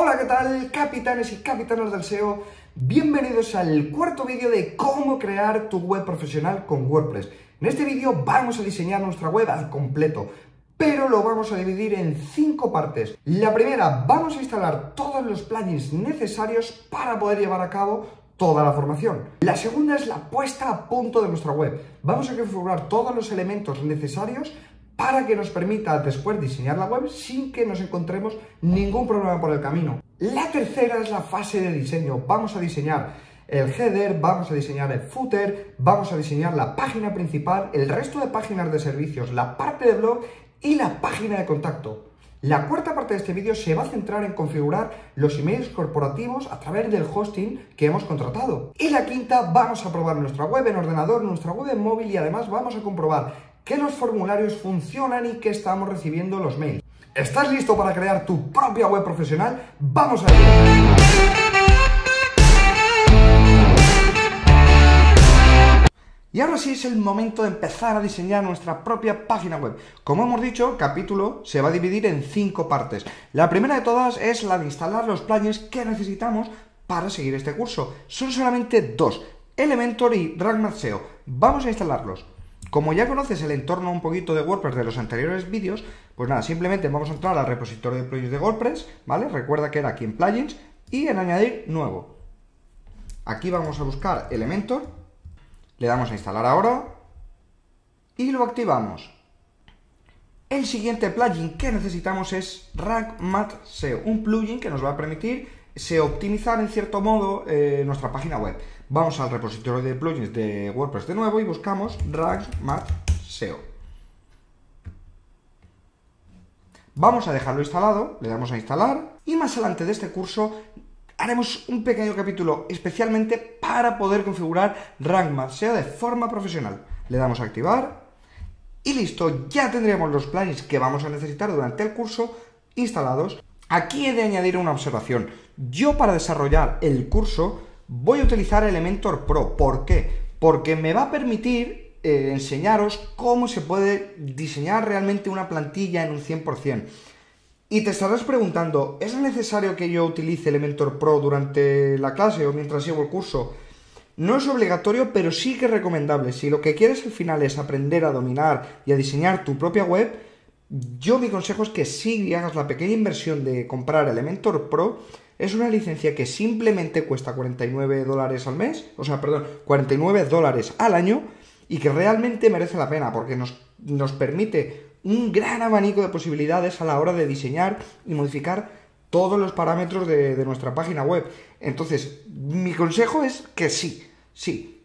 Hola, ¿qué tal, capitanes y capitanas del SEO? Bienvenidos al cuarto vídeo de cómo crear tu web profesional con WordPress. En este vídeo vamos a diseñar nuestra web al completo, pero lo vamos a dividir en cinco partes. La primera, vamos a instalar todos los plugins necesarios para poder llevar a cabo toda la formación. La segunda es la puesta a punto de nuestra web. Vamos a configurar todos los elementos necesarios para que nos permita después diseñar la web sin que nos encontremos ningún problema por el camino. La tercera es la fase de diseño. Vamos a diseñar el header, vamos a diseñar el footer, vamos a diseñar la página principal, el resto de páginas de servicios, la parte de blog y la página de contacto. La cuarta parte de este vídeo se va a centrar en configurar los emails corporativos a través del hosting que hemos contratado. Y la quinta, vamos a probar nuestra web en ordenador, nuestra web en móvil y además vamos a comprobar que los formularios funcionan y que estamos recibiendo los mails. ¿Estás listo para crear tu propia web profesional? ¡Vamos a ello! Y ahora sí es el momento de empezar a diseñar nuestra propia página web. Como hemos dicho, el capítulo se va a dividir en cinco partes. La primera de todas es la de instalar los plugins que necesitamos para seguir este curso. Son solamente dos, Elementor y Dragmat SEO. Vamos a instalarlos. Como ya conoces el entorno un poquito de WordPress de los anteriores vídeos, pues nada, simplemente vamos a entrar al repositorio de plugins de WordPress, ¿vale? Recuerda que era aquí en plugins y en añadir nuevo. Aquí vamos a buscar Elementor, le damos a instalar ahora y lo activamos. El siguiente plugin que necesitamos es Rank Mat SEO, un plugin que nos va a permitir se optimizar en cierto modo eh, nuestra página web. Vamos al repositorio de plugins de WordPress de nuevo y buscamos Rank Mat SEO. Vamos a dejarlo instalado, le damos a instalar y más adelante de este curso haremos un pequeño capítulo especialmente para poder configurar Rank SEO de forma profesional. Le damos a activar y listo, ya tendríamos los plugins que vamos a necesitar durante el curso instalados. Aquí he de añadir una observación. Yo para desarrollar el curso voy a utilizar Elementor Pro. ¿Por qué? Porque me va a permitir eh, enseñaros cómo se puede diseñar realmente una plantilla en un 100%. Y te estarás preguntando, ¿es necesario que yo utilice Elementor Pro durante la clase o mientras llevo el curso? No es obligatorio, pero sí que es recomendable. Si lo que quieres al final es aprender a dominar y a diseñar tu propia web, yo mi consejo es que sí hagas la pequeña inversión de comprar Elementor Pro es una licencia que simplemente cuesta 49 dólares al mes, o sea, perdón, 49 dólares al año y que realmente merece la pena porque nos, nos permite un gran abanico de posibilidades a la hora de diseñar y modificar todos los parámetros de, de nuestra página web. Entonces, mi consejo es que sí, sí,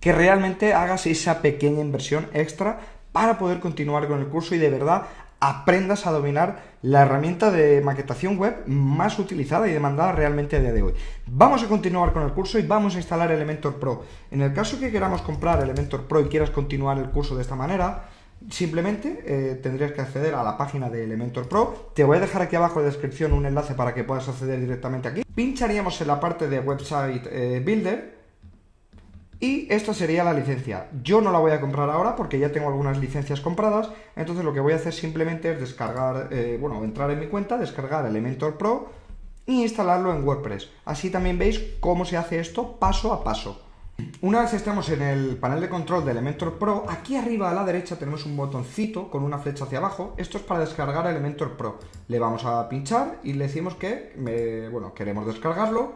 que realmente hagas esa pequeña inversión extra para poder continuar con el curso y de verdad aprendas a dominar la herramienta de maquetación web más utilizada y demandada realmente a día de hoy. Vamos a continuar con el curso y vamos a instalar Elementor Pro. En el caso que queramos comprar Elementor Pro y quieras continuar el curso de esta manera, simplemente eh, tendrías que acceder a la página de Elementor Pro. Te voy a dejar aquí abajo en la descripción un enlace para que puedas acceder directamente aquí. Pincharíamos en la parte de Website eh, Builder y esta sería la licencia. Yo no la voy a comprar ahora porque ya tengo algunas licencias compradas. Entonces lo que voy a hacer simplemente es descargar, eh, bueno, entrar en mi cuenta, descargar Elementor Pro e instalarlo en WordPress. Así también veis cómo se hace esto paso a paso. Una vez estamos en el panel de control de Elementor Pro, aquí arriba a la derecha tenemos un botoncito con una flecha hacia abajo. Esto es para descargar Elementor Pro. Le vamos a pinchar y le decimos que, bueno, queremos descargarlo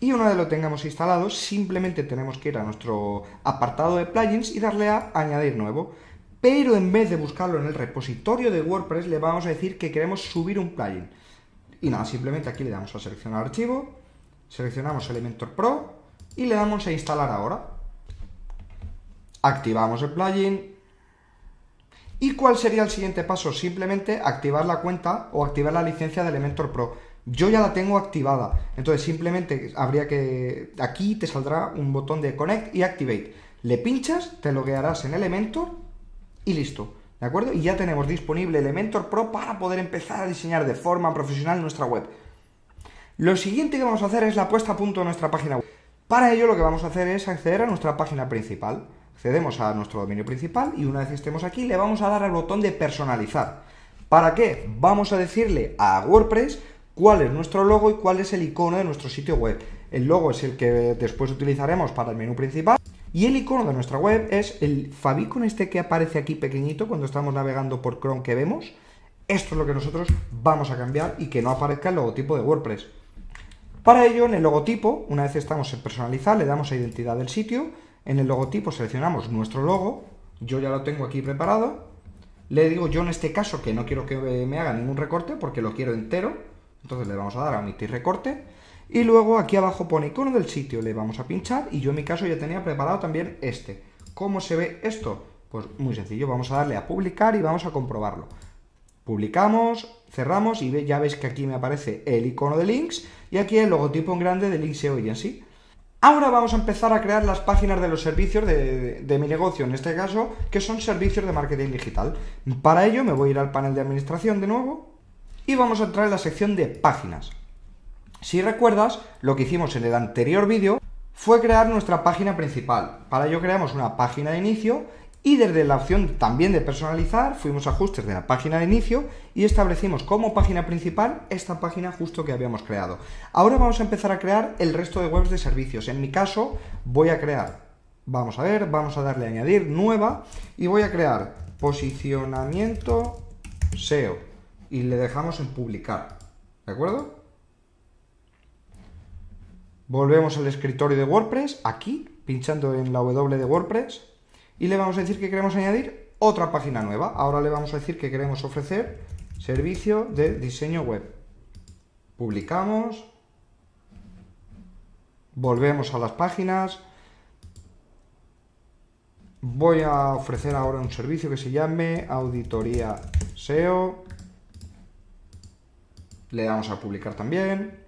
y una vez lo tengamos instalado, simplemente tenemos que ir a nuestro apartado de plugins y darle a añadir nuevo. Pero en vez de buscarlo en el repositorio de WordPress, le vamos a decir que queremos subir un plugin. Y nada, simplemente aquí le damos a seleccionar archivo, seleccionamos Elementor Pro y le damos a instalar ahora. Activamos el plugin. ¿Y cuál sería el siguiente paso? Simplemente activar la cuenta o activar la licencia de Elementor Pro. Yo ya la tengo activada. Entonces simplemente habría que... Aquí te saldrá un botón de Connect y Activate. Le pinchas, te loguearás en Elementor y listo. ¿De acuerdo? Y ya tenemos disponible Elementor Pro para poder empezar a diseñar de forma profesional nuestra web. Lo siguiente que vamos a hacer es la puesta a punto de nuestra página web. Para ello lo que vamos a hacer es acceder a nuestra página principal. Accedemos a nuestro dominio principal y una vez estemos aquí le vamos a dar al botón de personalizar. ¿Para qué? Vamos a decirle a WordPress cuál es nuestro logo y cuál es el icono de nuestro sitio web. El logo es el que después utilizaremos para el menú principal. Y el icono de nuestra web es el favicon este que aparece aquí pequeñito cuando estamos navegando por Chrome que vemos. Esto es lo que nosotros vamos a cambiar y que no aparezca el logotipo de WordPress. Para ello, en el logotipo, una vez estamos en personalizar, le damos a identidad del sitio. En el logotipo seleccionamos nuestro logo. Yo ya lo tengo aquí preparado. Le digo yo en este caso que no quiero que me haga ningún recorte porque lo quiero entero. Entonces le vamos a dar a omitir recorte. Y luego aquí abajo pone icono del sitio. Le vamos a pinchar y yo en mi caso ya tenía preparado también este. ¿Cómo se ve esto? Pues muy sencillo. Vamos a darle a publicar y vamos a comprobarlo. Publicamos, cerramos y ya veis que aquí me aparece el icono de links y aquí el logotipo en grande de Links SEO sí Ahora vamos a empezar a crear las páginas de los servicios de, mi negocio, en este caso, que son servicios de marketing digital. Para ello me voy a ir al panel de administración de nuevo y vamos a entrar en la sección de páginas. Si recuerdas, lo que hicimos en el anterior vídeo fue crear nuestra página principal. Para ello creamos una página de inicio y desde la opción también de personalizar, fuimos a ajustes de la página de inicio y establecimos como página principal esta página justo que habíamos creado. Ahora vamos a empezar a crear el resto de webs de servicios. En mi caso voy a crear, vamos a ver, vamos a darle a añadir nueva y voy a crear posicionamiento SEO y le dejamos en publicar. ¿De acuerdo? Volvemos al escritorio de WordPress, aquí, pinchando en la W de WordPress y le vamos a decir que queremos añadir otra página nueva. Ahora le vamos a decir que queremos ofrecer servicio de diseño web. Publicamos, volvemos a las páginas. Voy a ofrecer ahora un servicio que se llame auditoría SEO. Le damos a publicar también.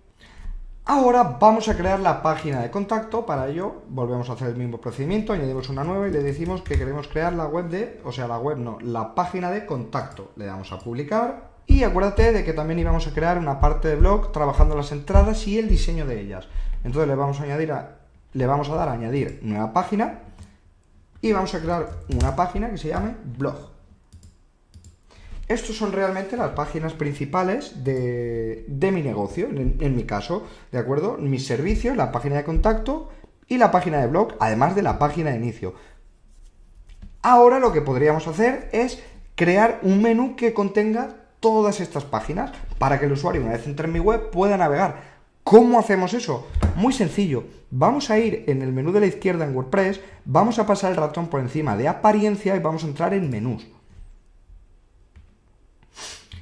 Ahora vamos a crear la página de contacto, para ello volvemos a hacer el mismo procedimiento, añadimos una nueva y le decimos que queremos crear la web de, o sea, la web no, la página de contacto. Le damos a publicar y acuérdate de que también íbamos a crear una parte de blog trabajando las entradas y el diseño de ellas. Entonces le vamos a añadir a, le vamos a dar a añadir nueva página y vamos a crear una página que se llame blog. Estos son realmente las páginas principales de, mi negocio, en, mi caso, ¿de acuerdo? Mis servicios, la página de contacto y la página de blog, además de la página de inicio. Ahora lo que podríamos hacer es crear un menú que contenga todas estas páginas para que el usuario, una vez entre en mi web, pueda navegar. ¿Cómo hacemos eso? Muy sencillo. Vamos a ir en el menú de la izquierda en WordPress, vamos a pasar el ratón por encima de apariencia y vamos a entrar en menús.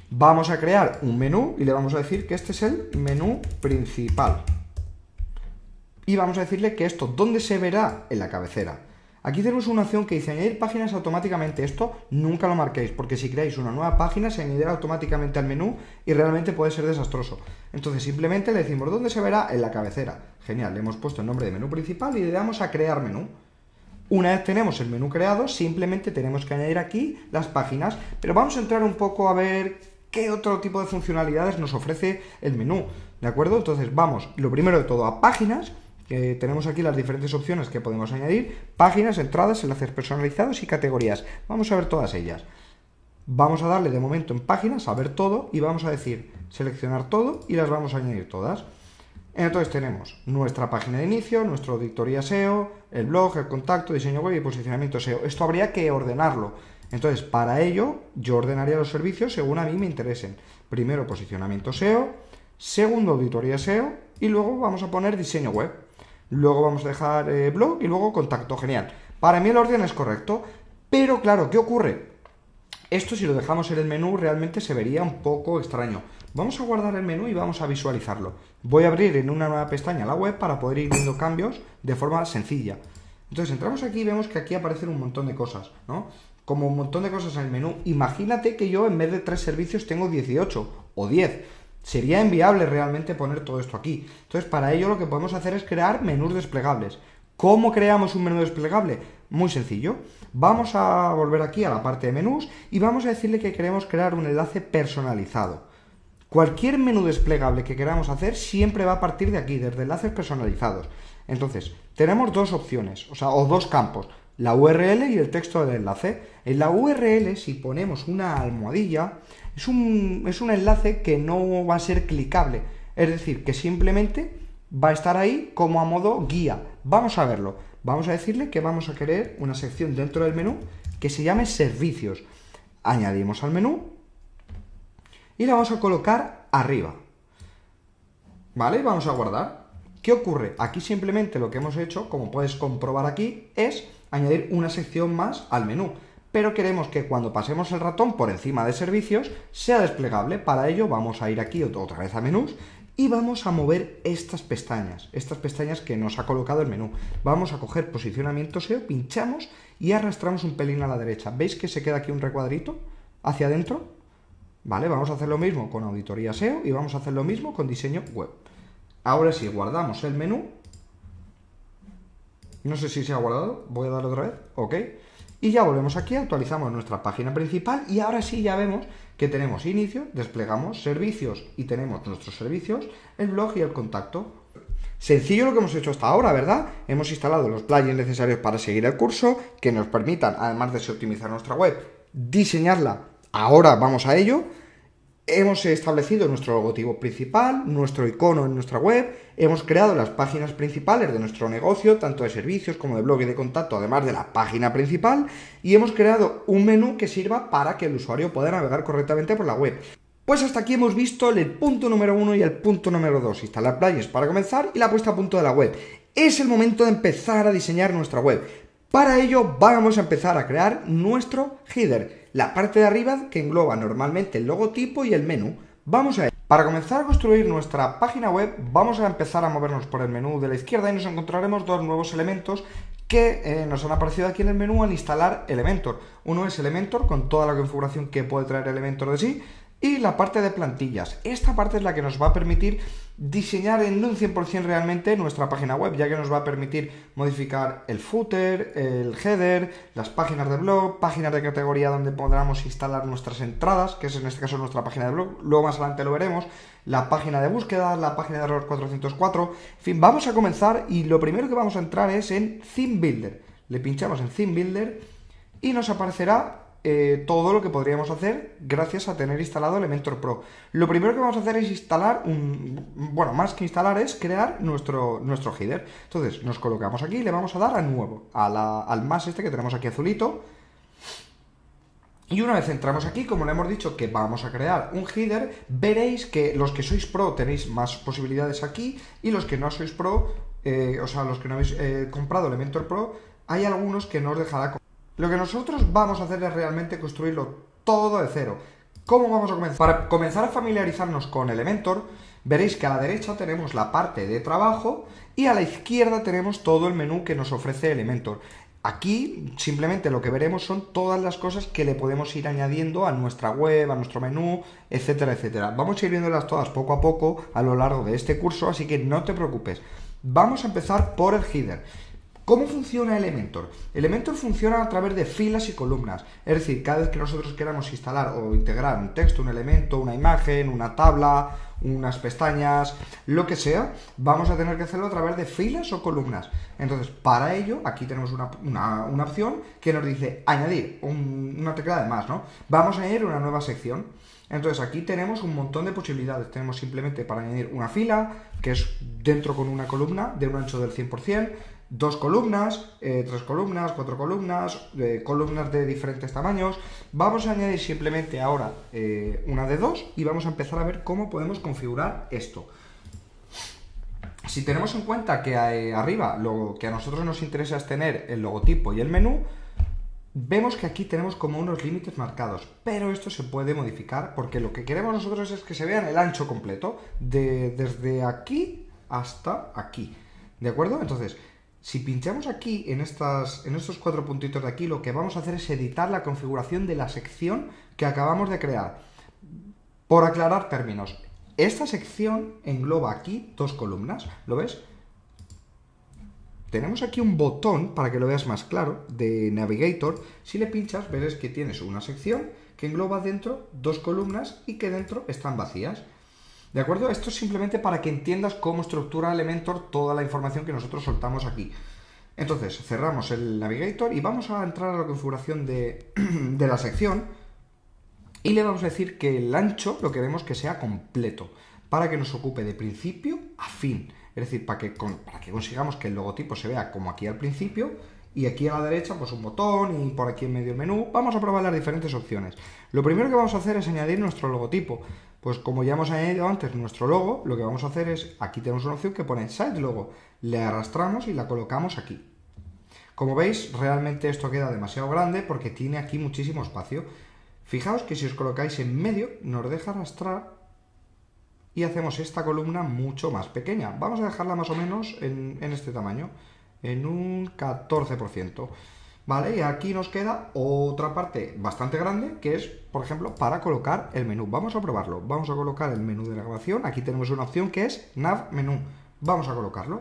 Vamos a crear un menú y le vamos a decir que este es el menú principal. Y vamos a decirle que esto, ¿dónde se verá? En la cabecera. Aquí tenemos una opción que dice añadir páginas automáticamente. Esto nunca lo marquéis, porque si creáis una nueva página se añadirá automáticamente al menú y realmente puede ser desastroso. Entonces simplemente le decimos dónde se verá en la cabecera. Genial, le hemos puesto el nombre de menú principal y le damos a crear menú. Una vez tenemos el menú creado, simplemente tenemos que añadir aquí las páginas, pero vamos a entrar un poco a ver qué otro tipo de funcionalidades nos ofrece el menú. ¿De acuerdo? Entonces vamos, lo primero de todo, a páginas. tenemos aquí las diferentes opciones que podemos añadir. Páginas, entradas, enlaces personalizados y categorías. Vamos a ver todas ellas. Vamos a darle de momento en páginas a ver todo y vamos a decir seleccionar todo y las vamos a añadir todas. Entonces tenemos nuestra página de inicio, nuestra auditoría SEO, el blog, el contacto, diseño web y posicionamiento SEO. Esto habría que ordenarlo. Entonces, para ello, yo ordenaría los servicios según a mí me interesen. Primero, posicionamiento SEO, segundo, auditoría SEO y luego vamos a poner diseño web. Luego vamos a dejar eh, blog y luego contacto. Genial. Para mí el orden es correcto, pero claro, ¿qué ocurre? Esto si lo dejamos en el menú realmente se vería un poco extraño. Vamos a guardar el menú y vamos a visualizarlo. Voy a abrir en una nueva pestaña la web para poder ir viendo cambios de forma sencilla. Entonces entramos aquí y vemos que aquí aparecen un montón de cosas, ¿no? Como un montón de cosas en el menú. Imagínate que yo en vez de tres servicios tengo 18 o 10. Sería inviable realmente poner todo esto aquí. Entonces, para ello lo que podemos hacer es crear menús desplegables. ¿Cómo creamos un menú desplegable? Muy sencillo. Vamos a volver aquí a la parte de menús y vamos a decirle que queremos crear un enlace personalizado. Cualquier menú desplegable que queramos hacer siempre va a partir de aquí, desde enlaces personalizados. Entonces, tenemos dos opciones, o sea, o dos campos la URL y el texto del enlace. En la URL, si ponemos una almohadilla, Es un, es un enlace que no va a ser clicable, es decir, que simplemente va a estar ahí como a modo guía. Vamos a verlo. Vamos a decirle que vamos a querer una sección dentro del menú que se llame servicios. Añadimos al menú y la vamos a colocar arriba. ¿Vale? Vamos a guardar. ¿Qué ocurre? Aquí simplemente lo que hemos hecho, como puedes comprobar aquí, es añadir una sección más al menú. Pero queremos que cuando pasemos el ratón por encima de servicios sea desplegable. Para ello vamos a ir aquí otra vez a menús y vamos a mover estas pestañas, estas pestañas que nos ha colocado el menú. Vamos a coger posicionamiento SEO, pinchamos y arrastramos un pelín a la derecha. ¿Veis que se queda aquí un recuadrito hacia adentro? Vale, vamos a hacer lo mismo con auditoría SEO y vamos a hacer lo mismo con diseño web. Ahora sí, guardamos el menú. No sé si se ha guardado, voy a darle otra vez, ok. Y ya volvemos aquí, actualizamos nuestra página principal y ahora sí ya vemos que tenemos inicio, desplegamos servicios y tenemos nuestros servicios, el blog y el contacto. Sencillo lo que hemos hecho hasta ahora, ¿verdad? Hemos instalado los plugins necesarios para seguir el curso, que nos permitan, además de optimizar nuestra web, diseñarla. Ahora vamos a ello Hemos establecido nuestro logotipo principal, nuestro icono en nuestra web, hemos creado las páginas principales de nuestro negocio, tanto de servicios como de blog y de contacto, además de la página principal, y hemos creado un menú que sirva para que el usuario pueda navegar correctamente por la web. Pues hasta aquí hemos visto el punto número uno y el punto número dos, instalar plugins para comenzar y la puesta a punto de la web. Es el momento de empezar a diseñar nuestra web. Para ello vamos a empezar a crear nuestro header, la parte de arriba que engloba normalmente el logotipo y el menú. Vamos a. Para comenzar a construir nuestra página web vamos a empezar a movernos por el menú de la izquierda y nos encontraremos dos nuevos elementos que eh, nos han aparecido aquí en el menú al instalar Elementor. Uno es Elementor con toda la configuración que puede traer Elementor de sí y la parte de plantillas. Esta parte es la que nos va a permitir diseñar en un 100% realmente nuestra página web, ya que nos va a permitir modificar el footer, el header, las páginas de blog, páginas de categoría donde podamos instalar nuestras entradas, que es en este caso nuestra página de blog, luego más adelante lo veremos, la página de búsqueda, la página de error 404, en fin, vamos a comenzar y lo primero que vamos a entrar es en Theme Builder. Le pinchamos en Theme Builder y nos aparecerá eh, todo lo que podríamos hacer gracias a tener instalado Elementor Pro. Lo primero que vamos a hacer es instalar un... Bueno, más que instalar es crear nuestro, nuestro header. Entonces, nos colocamos aquí y le vamos a dar a nuevo, al más este que tenemos aquí azulito. Y una vez entramos aquí, como le hemos dicho que vamos a crear un header, veréis que los que sois pro tenéis más posibilidades aquí y los que no sois pro, eh, o sea, los que no habéis eh, comprado Elementor Pro, hay algunos que no os dejará lo que nosotros vamos a hacer es realmente construirlo todo de cero. ¿Cómo vamos a comenzar? Para comenzar a familiarizarnos con Elementor, veréis que a la derecha tenemos la parte de trabajo y a la izquierda tenemos todo el menú que nos ofrece Elementor. Aquí simplemente lo que veremos son todas las cosas que le podemos ir añadiendo a nuestra web, a nuestro menú, etcétera, etcétera. Vamos a ir viéndolas todas poco a poco a lo largo de este curso, así que no te preocupes. Vamos a empezar por el header. ¿Cómo funciona Elementor? Elementor funciona a través de filas y columnas. Es decir, cada vez que nosotros queramos instalar o integrar un texto, un elemento, una imagen, una tabla, unas pestañas, lo que sea, vamos a tener que hacerlo a través de filas o columnas. Entonces, para ello, aquí tenemos una, opción que nos dice añadir una tecla de más, ¿no? Vamos a añadir una nueva sección. Entonces aquí tenemos un montón de posibilidades. Tenemos simplemente para añadir una fila, que es dentro con una columna de un ancho del 100%, dos columnas, eh, tres columnas, cuatro columnas, eh, columnas de diferentes tamaños. Vamos a añadir simplemente ahora eh, una de dos y vamos a empezar a ver cómo podemos configurar esto. Si tenemos en cuenta que arriba lo que a nosotros nos interesa es tener el logotipo y el menú, vemos que aquí tenemos como unos límites marcados, pero esto se puede modificar porque lo que queremos nosotros es que se vean el ancho completo, de, desde aquí hasta aquí. ¿De acuerdo? Entonces, si pinchamos aquí en, estas, en estos cuatro puntitos de aquí, lo que vamos a hacer es editar la configuración de la sección que acabamos de crear. Por aclarar términos, esta sección engloba aquí dos columnas, ¿lo ves? Tenemos aquí un botón, para que lo veas más claro, de Navigator. Si le pinchas, verás que tienes una sección que engloba dentro dos columnas y que dentro están vacías. ¿De acuerdo? Esto es simplemente para que entiendas cómo estructura Elementor toda la información que nosotros soltamos aquí. Entonces, cerramos el Navigator y vamos a entrar a la configuración de, la sección. Y le vamos a decir que el ancho lo queremos que sea completo, para que nos ocupe de principio a fin. Es decir, para que, para que consigamos que el logotipo se vea como aquí al principio y aquí a la derecha pues un botón y por aquí en medio el menú. Vamos a probar las diferentes opciones. Lo primero que vamos a hacer es añadir nuestro logotipo. Pues como ya hemos añadido antes nuestro logo, lo que vamos a hacer es, aquí tenemos una opción que pone Site Logo. Le arrastramos y la colocamos aquí. Como veis, realmente esto queda demasiado grande porque tiene aquí muchísimo espacio. Fijaos que si os colocáis en medio, nos deja arrastrar y hacemos esta columna mucho más pequeña. Vamos a dejarla más o menos en, este tamaño, en un 14%. ¿Vale? Y aquí nos queda otra parte bastante grande, que es, por ejemplo, para colocar el menú. Vamos a probarlo. Vamos a colocar el menú de grabación. Aquí tenemos una opción que es Nav Menú. Vamos a colocarlo.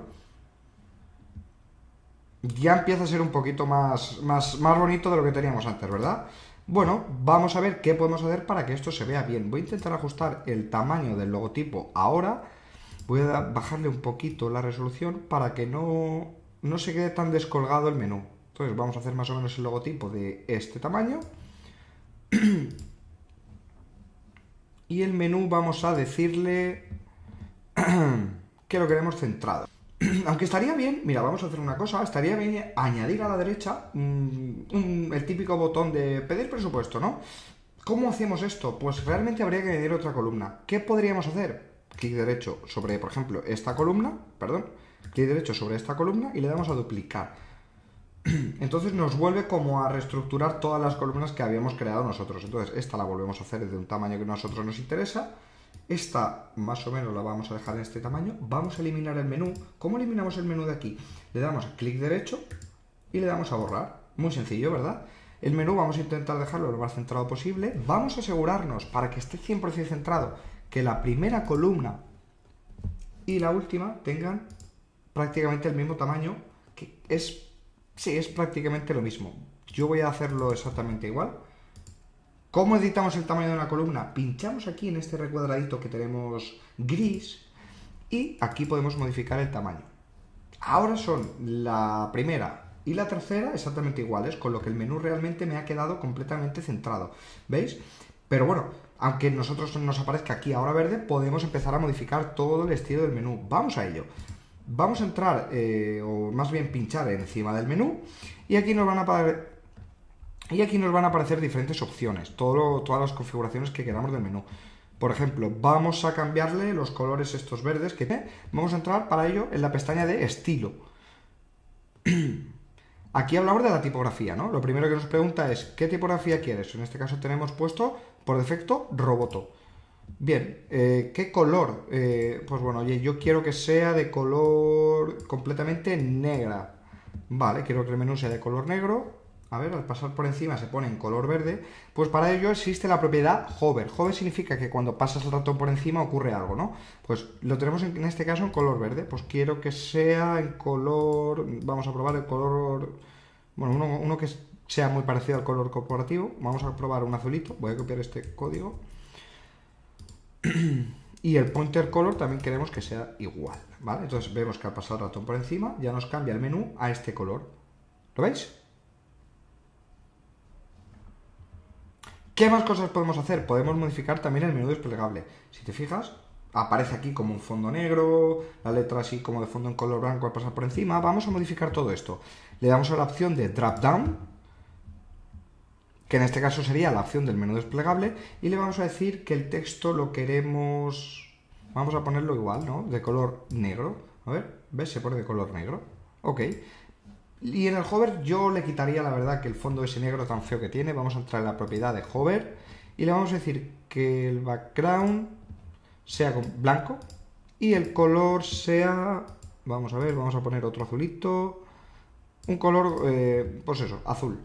Ya empieza a ser un poquito más, más, más bonito de lo que teníamos antes, ¿verdad? Bueno, vamos a ver qué podemos hacer para que esto se vea bien. Voy a intentar ajustar el tamaño del logotipo ahora. Voy a bajarle un poquito la resolución para que no, no se quede tan descolgado el menú. Entonces vamos a hacer más o menos el logotipo de este tamaño. y el menú vamos a decirle que lo queremos centrado. aunque estaría bien, mira, vamos a hacer una cosa, estaría bien añadir a la derecha el típico botón de pedir presupuesto, ¿no? ¿Cómo hacemos esto? Pues realmente habría que añadir otra columna. ¿Qué podríamos hacer? Clic derecho sobre, por ejemplo, esta columna, perdón, clic derecho sobre esta columna y le damos a duplicar. Entonces nos vuelve como a reestructurar todas las columnas que habíamos creado nosotros. Entonces esta la volvemos a hacer de un tamaño que a nosotros nos interesa esta más o menos la vamos a dejar en este tamaño. Vamos a eliminar el menú. ¿Cómo eliminamos el menú de aquí? Le damos clic derecho y le damos a borrar. Muy sencillo, ¿verdad? El menú vamos a intentar dejarlo lo más centrado posible. Vamos a asegurarnos, para que esté 100% centrado, que la primera columna y la última tengan prácticamente el mismo tamaño, que es, sí, es prácticamente lo mismo. Yo voy a hacerlo exactamente igual. ¿Cómo editamos el tamaño de una columna? Pinchamos aquí en este recuadradito que tenemos gris y aquí podemos modificar el tamaño. Ahora son la primera y la tercera exactamente iguales, con lo que el menú realmente me ha quedado completamente centrado. ¿Veis? Pero bueno, aunque nosotros nos aparezca aquí ahora verde, podemos empezar a modificar todo el estilo del menú. Vamos a ello. Vamos a entrar, eh, o más bien pinchar encima del menú, y aquí nos van a aparecer diferentes opciones, todas las configuraciones que queramos del menú. Por ejemplo, vamos a cambiarle los colores estos verdes que vamos a entrar para ello en la pestaña de estilo. Aquí hablamos de la tipografía, ¿no? Lo primero que nos pregunta es ¿qué tipografía quieres? En este caso tenemos puesto por defecto Roboto. Bien, eh, ¿qué color? Eh, pues bueno, oye, yo quiero que sea de color completamente negra. Vale, quiero que el menú sea de color negro a ver, al pasar por encima se pone en color verde, pues para ello existe la propiedad hover. Hover significa que cuando pasas el ratón por encima ocurre algo, ¿no? Pues lo tenemos en, este caso en color verde, pues quiero que sea en color, vamos a probar el color, bueno, uno, que sea muy parecido al color corporativo, vamos a probar un azulito, voy a copiar este código. Y el pointer color también queremos que sea igual, ¿vale? Entonces vemos que al pasar el ratón por encima ya nos cambia el menú a este color. ¿Lo veis? ¿Qué más cosas podemos hacer? Podemos modificar también el menú desplegable. Si te fijas, aparece aquí como un fondo negro, la letra así como de fondo en color blanco al pasar por encima. Vamos a modificar todo esto. Le damos a la opción de drop down, que en este caso sería la opción del menú desplegable, y le vamos a decir que el texto lo queremos... Vamos a ponerlo igual, ¿no? De color negro. A ver, ¿ves? Se pone de color negro. Ok. Y en el hover yo le quitaría la verdad que el fondo ese negro tan feo que tiene. Vamos a entrar en la propiedad de hover y le vamos a decir que el background sea blanco y el color sea, vamos a ver, vamos a poner otro azulito, un color, eh, pues eso, azul.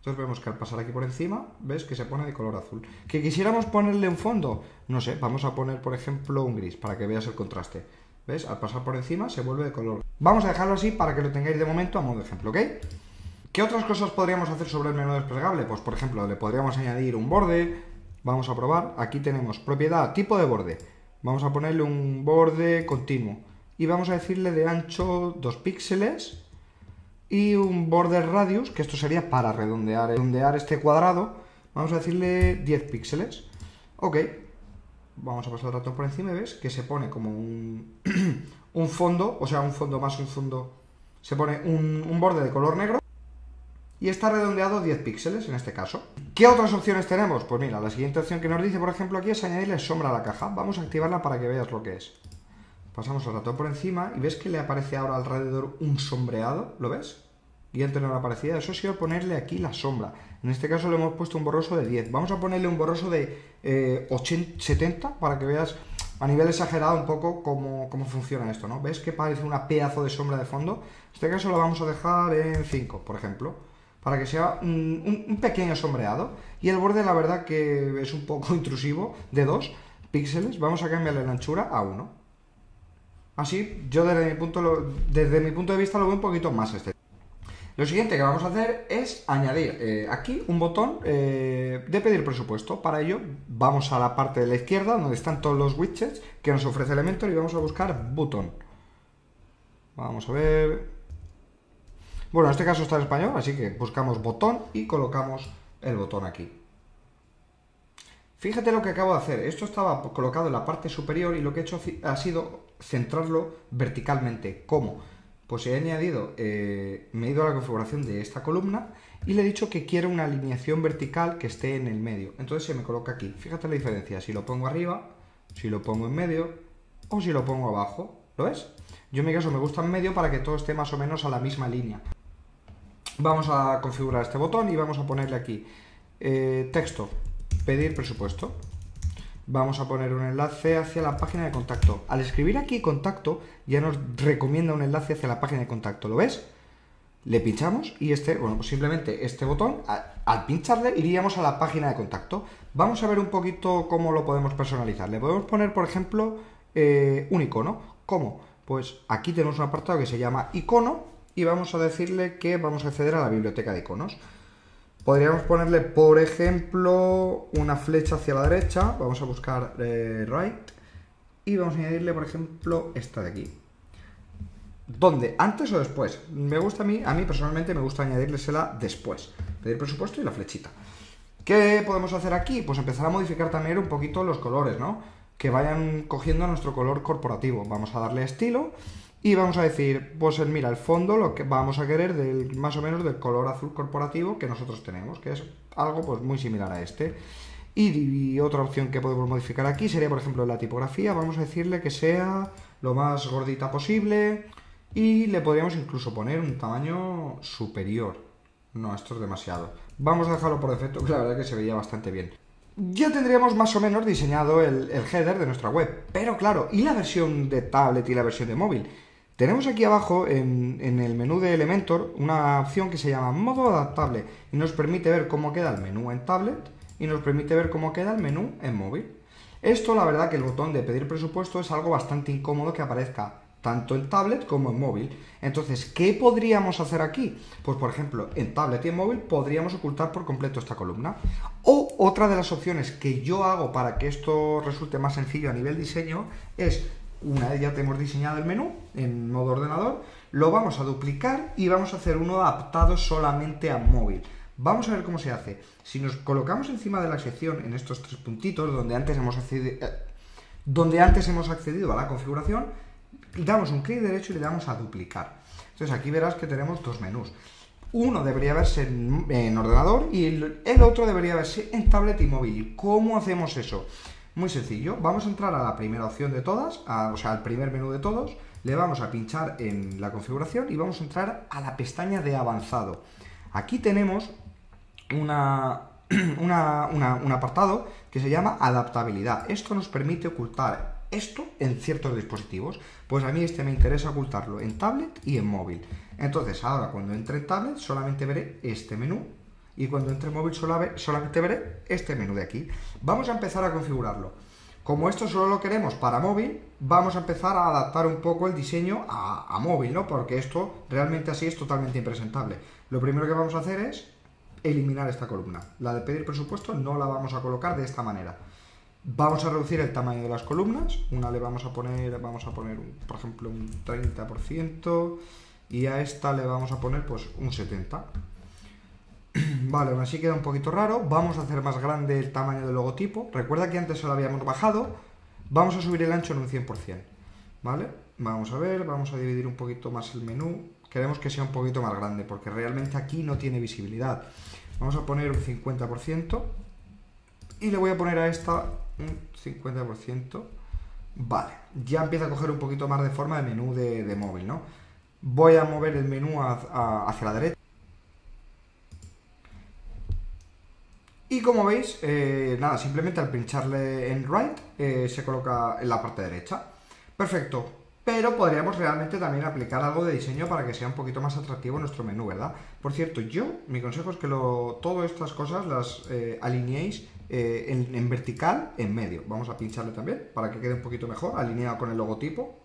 Entonces vemos que al pasar aquí por encima, ves que se pone de color azul. ¿Que quisiéramos ponerle un fondo? No sé, vamos a poner por ejemplo un gris para que veas el contraste. ¿Ves? Al pasar por encima se vuelve de color. Vamos a dejarlo así para que lo tengáis de momento a modo de ejemplo, ¿ok? ¿Qué otras cosas podríamos hacer sobre el menú desplegable? Pues por ejemplo, le podríamos añadir un borde. Vamos a probar. Aquí tenemos propiedad, tipo de borde. Vamos a ponerle un borde continuo. Y vamos a decirle de ancho 2 píxeles y un border radius, que esto sería para redondear, redondear este cuadrado, Vamos a decirle 10 píxeles. Ok. Vamos a pasar el ratón por encima y ves que se pone como un, un fondo, o sea, un fondo más un fondo. Se pone un, un borde de color negro y está redondeado 10 píxeles en este caso. ¿Qué otras opciones tenemos? Pues mira, la siguiente opción que nos dice, por ejemplo, aquí es añadirle sombra a la caja. Vamos a activarla para que veas lo que es. Pasamos el ratón por encima y ves que le aparece ahora alrededor un sombreado, ¿lo ves? Y antes no le aparecía, eso sí, ponerle aquí la sombra. En este caso le hemos puesto un borroso de 10. Vamos a ponerle un borroso de 80, eh, 70 para que veas a nivel exagerado un poco cómo, cómo, funciona esto, ¿no? ¿Ves que parece una pedazo de sombra de fondo? En este caso lo vamos a dejar en 5, por ejemplo, para que sea un, un, pequeño sombreado. Y el borde, la verdad que es un poco intrusivo, de 2 píxeles. Vamos a cambiarle la anchura a 1. Así, yo desde mi punto, desde mi punto de vista lo veo un poquito más este. Lo siguiente que vamos a hacer es añadir eh, aquí un botón eh, de pedir presupuesto. Para ello vamos a la parte de la izquierda donde están todos los widgets que nos ofrece Elementor y vamos a buscar botón. Vamos a ver... Bueno, en este caso está en español, así que buscamos botón y colocamos el botón aquí. Fíjate lo que acabo de hacer. Esto estaba colocado en la parte superior y lo que he hecho ha sido centrarlo verticalmente. ¿Cómo? Pues he añadido, eh, me he ido a la configuración de esta columna y le he dicho que quiero una alineación vertical que esté en el medio. Entonces se me coloca aquí. Fíjate la diferencia. Si lo pongo arriba, si lo pongo en medio o si lo pongo abajo. ¿Lo ves? Yo en mi caso me gusta en medio para que todo esté más o menos a la misma línea. Vamos a configurar este botón y vamos a ponerle aquí eh, texto pedir presupuesto. Vamos a poner un enlace hacia la página de contacto. Al escribir aquí contacto, ya nos recomienda un enlace hacia la página de contacto. ¿Lo ves? Le pinchamos y este, bueno, pues simplemente este botón, al pincharle iríamos a la página de contacto. Vamos a ver un poquito cómo lo podemos personalizar. Le podemos poner, por ejemplo, eh, un icono. ¿Cómo? Pues aquí tenemos un apartado que se llama icono y vamos a decirle que vamos a acceder a la biblioteca de iconos. Podríamos ponerle, por ejemplo, una flecha hacia la derecha. Vamos a buscar eh, right. Y vamos a añadirle, por ejemplo, esta de aquí. ¿Dónde? ¿Antes o después? Me gusta a mí, a mí personalmente me gusta añadirlesela después. Pedir presupuesto y la flechita. ¿Qué podemos hacer aquí? Pues empezar a modificar también un poquito los colores, ¿no? Que vayan cogiendo nuestro color corporativo. Vamos a darle estilo y vamos a decir, pues mira, el fondo lo que vamos a querer del, más o menos del color azul corporativo que nosotros tenemos, que es algo pues muy similar a este. Y, otra opción que podemos modificar aquí sería, por ejemplo, la tipografía. Vamos a decirle que sea lo más gordita posible. Y le podríamos incluso poner un tamaño superior. No, esto es demasiado. Vamos a dejarlo por defecto, que la verdad que se veía bastante bien. Ya tendríamos más o menos diseñado el, el header de nuestra web. Pero claro, ¿y la versión de tablet y la versión de móvil? Tenemos aquí abajo en, el menú de Elementor una opción que se llama modo adaptable y nos permite ver cómo queda el menú en tablet y nos permite ver cómo queda el menú en móvil. Esto la verdad que el botón de pedir presupuesto es algo bastante incómodo que aparezca tanto en tablet como en móvil. Entonces, ¿qué podríamos hacer aquí? Pues por ejemplo, en tablet y en móvil podríamos ocultar por completo esta columna. O otra de las opciones que yo hago para que esto resulte más sencillo a nivel diseño es una vez ya tenemos diseñado el menú en modo ordenador, lo vamos a duplicar y vamos a hacer uno adaptado solamente a móvil. Vamos a ver cómo se hace. Si nos colocamos encima de la sección en estos tres puntitos donde antes hemos accedido, eh, donde antes hemos accedido a la configuración, damos un clic derecho y le damos a duplicar. Entonces aquí verás que tenemos dos menús. Uno debería verse en, ordenador y el, el, otro debería verse en tablet y móvil. ¿Cómo hacemos eso? Muy sencillo, vamos a entrar a la primera opción de todas, o sea, al primer menú de todos, le vamos a pinchar en la configuración y vamos a entrar a la pestaña de avanzado. Aquí tenemos una, un apartado que se llama adaptabilidad. Esto nos permite ocultar esto en ciertos dispositivos. Pues a mí este me interesa ocultarlo en tablet y en móvil. Entonces ahora cuando entre en tablet solamente veré este menú y cuando entre móvil solamente veré este menú de aquí. Vamos a empezar a configurarlo. Como esto solo lo queremos para móvil, vamos a empezar a adaptar un poco el diseño a, móvil, ¿no? Porque esto realmente así es totalmente impresentable. Lo primero que vamos a hacer es eliminar esta columna. La de pedir presupuesto no la vamos a colocar de esta manera. Vamos a reducir el tamaño de las columnas. Una le vamos a poner, vamos a poner, por ejemplo, un 30% y a esta le vamos a poner pues un 70%. Vale, aún así queda un poquito raro. Vamos a hacer más grande el tamaño del logotipo. Recuerda que antes se lo habíamos bajado. Vamos a subir el ancho en un 100%. ¿Vale? Vamos a ver, vamos a dividir un poquito más el menú. Queremos que sea un poquito más grande porque realmente aquí no tiene visibilidad. Vamos a poner un 50%. Y le voy a poner a esta un 50%. Vale, ya empieza a coger un poquito más de forma el menú de, móvil, ¿no? Voy a mover el menú hacia la derecha. Y como veis, eh, nada, simplemente al pincharle en right eh, se coloca en la parte derecha. Perfecto, pero podríamos realmente también aplicar algo de diseño para que sea un poquito más atractivo nuestro menú, ¿verdad? Por cierto, yo, mi consejo es que todas estas cosas las eh, alineéis en, vertical, en medio. Vamos a pincharle también para que quede un poquito mejor, alineado con el logotipo.